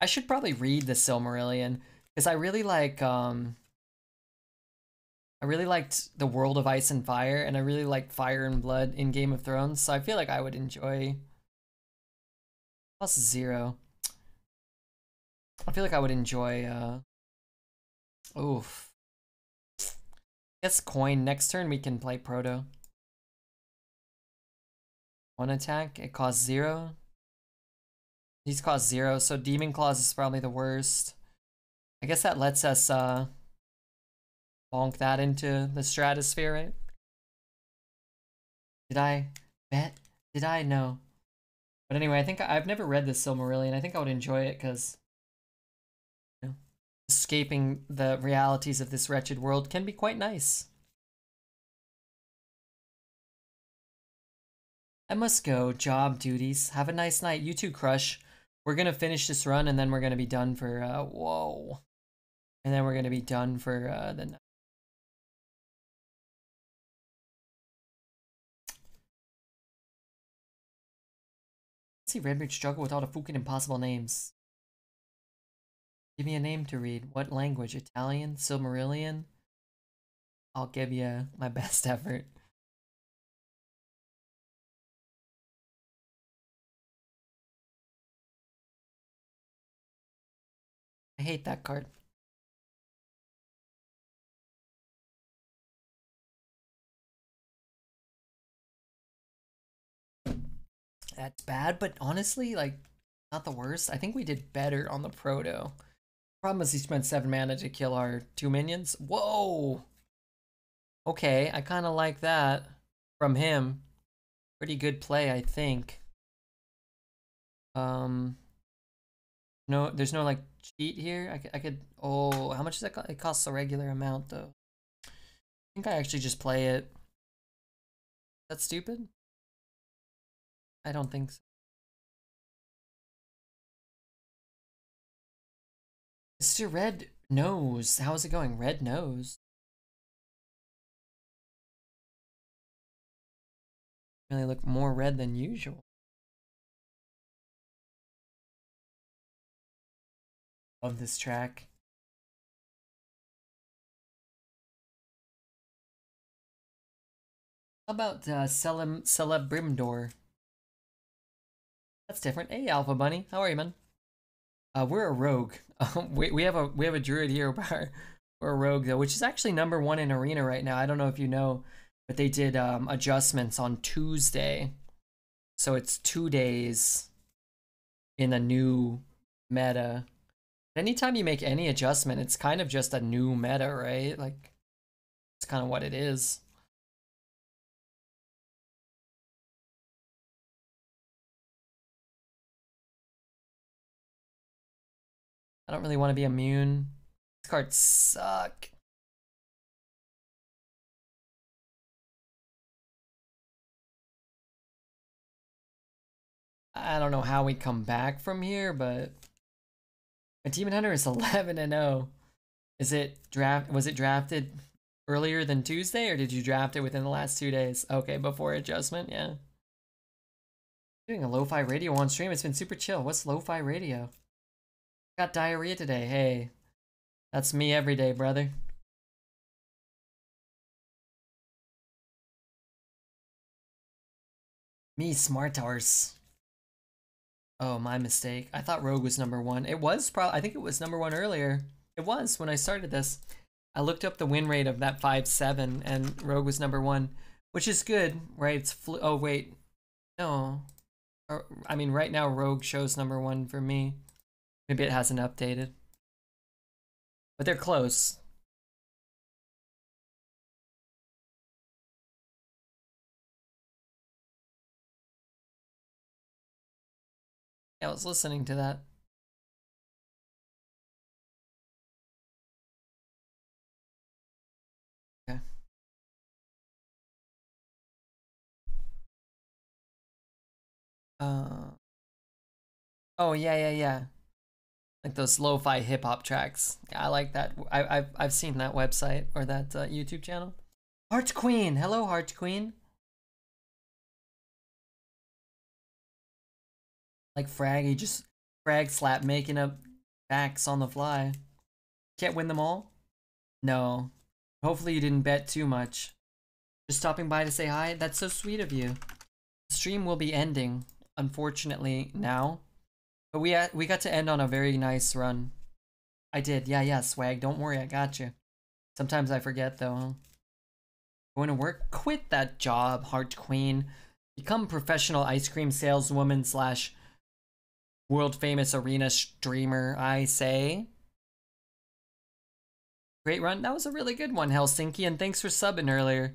I should probably read the Silmarillion because I really like um I really liked the world of Ice and Fire and I really liked Fire and Blood in Game of Thrones, so I feel like I would enjoy plus 0. I feel like I would enjoy uh oof. Guess coin next turn we can play Proto. One attack, it costs 0. He's cost zero, so Demon Claws is probably the worst. I guess that lets us uh bonk that into the stratosphere, right? Did I bet? Did I know? But anyway, I think I've never read the Silmarillion. I think I would enjoy it because you know, escaping the realities of this wretched world can be quite nice. I must go. Job duties. Have a nice night. You too, Crush. We're gonna finish this run and then we're gonna be done for uh whoa. And then we're gonna be done for uh the Let's see Redbeard struggle with all the fucking impossible names. Give me a name to read. What language? Italian? Silmarillion? I'll give you my best effort. I hate that card. That's bad, but honestly, like, not the worst. I think we did better on the Proto. Problem is he spent 7 mana to kill our two minions. Whoa! Okay, I kind of like that from him. Pretty good play, I think. Um, no, there's no like cheat here. I could, I could. Oh, how much does that? cost? It costs a regular amount though. I think I actually just play it. That's stupid. I don't think so. Mr. Red Nose, how's it going? Red Nose. Really look more red than usual. Of this track. How about uh, Celeb Celebrimbor? That's different. Hey, Alpha Bunny, how are you, man? Uh, we're a rogue. Um, we we have a we have a druid hero but we're a rogue though, which is actually number one in arena right now. I don't know if you know, but they did um, adjustments on Tuesday, so it's two days in a new meta anytime you make any adjustment, it's kind of just a new meta, right? Like, it's kind of what it is. I don't really want to be immune. These cards suck. I don't know how we come back from here, but a Demon Hunter is 11 and 0. Is it draft? Was it drafted earlier than Tuesday, or did you draft it within the last two days? Okay, before adjustment, yeah. Doing a lo-fi radio on stream. It's been super chill. What's lo-fi radio? Got diarrhea today. Hey, that's me every day, brother. Me, smart horse. Oh, my mistake. I thought Rogue was number one. It was probably, I think it was number one earlier. It was when I started this. I looked up the win rate of that 5-7 and Rogue was number one, which is good, right? It's, oh wait, no. Uh, I mean, right now Rogue shows number one for me. Maybe it hasn't updated. But they're close. I was listening to that. Okay. Uh. Oh yeah, yeah, yeah. Like those lo-fi hip hop tracks. I like that. I, I've I've seen that website or that uh, YouTube channel. Heart Queen. Hello, Heart Queen. Like Fraggy, just frag slap making up backs on the fly. Can't win them all? No. Hopefully you didn't bet too much. Just stopping by to say hi? That's so sweet of you. The stream will be ending, unfortunately, now. But we, uh, we got to end on a very nice run. I did. Yeah, yeah, swag. Don't worry, I got you. Sometimes I forget, though. Going to work, quit that job, Heart Queen. Become professional ice cream saleswoman slash world famous arena streamer, I say. Great run. That was a really good one, Helsinki, and thanks for subbing earlier.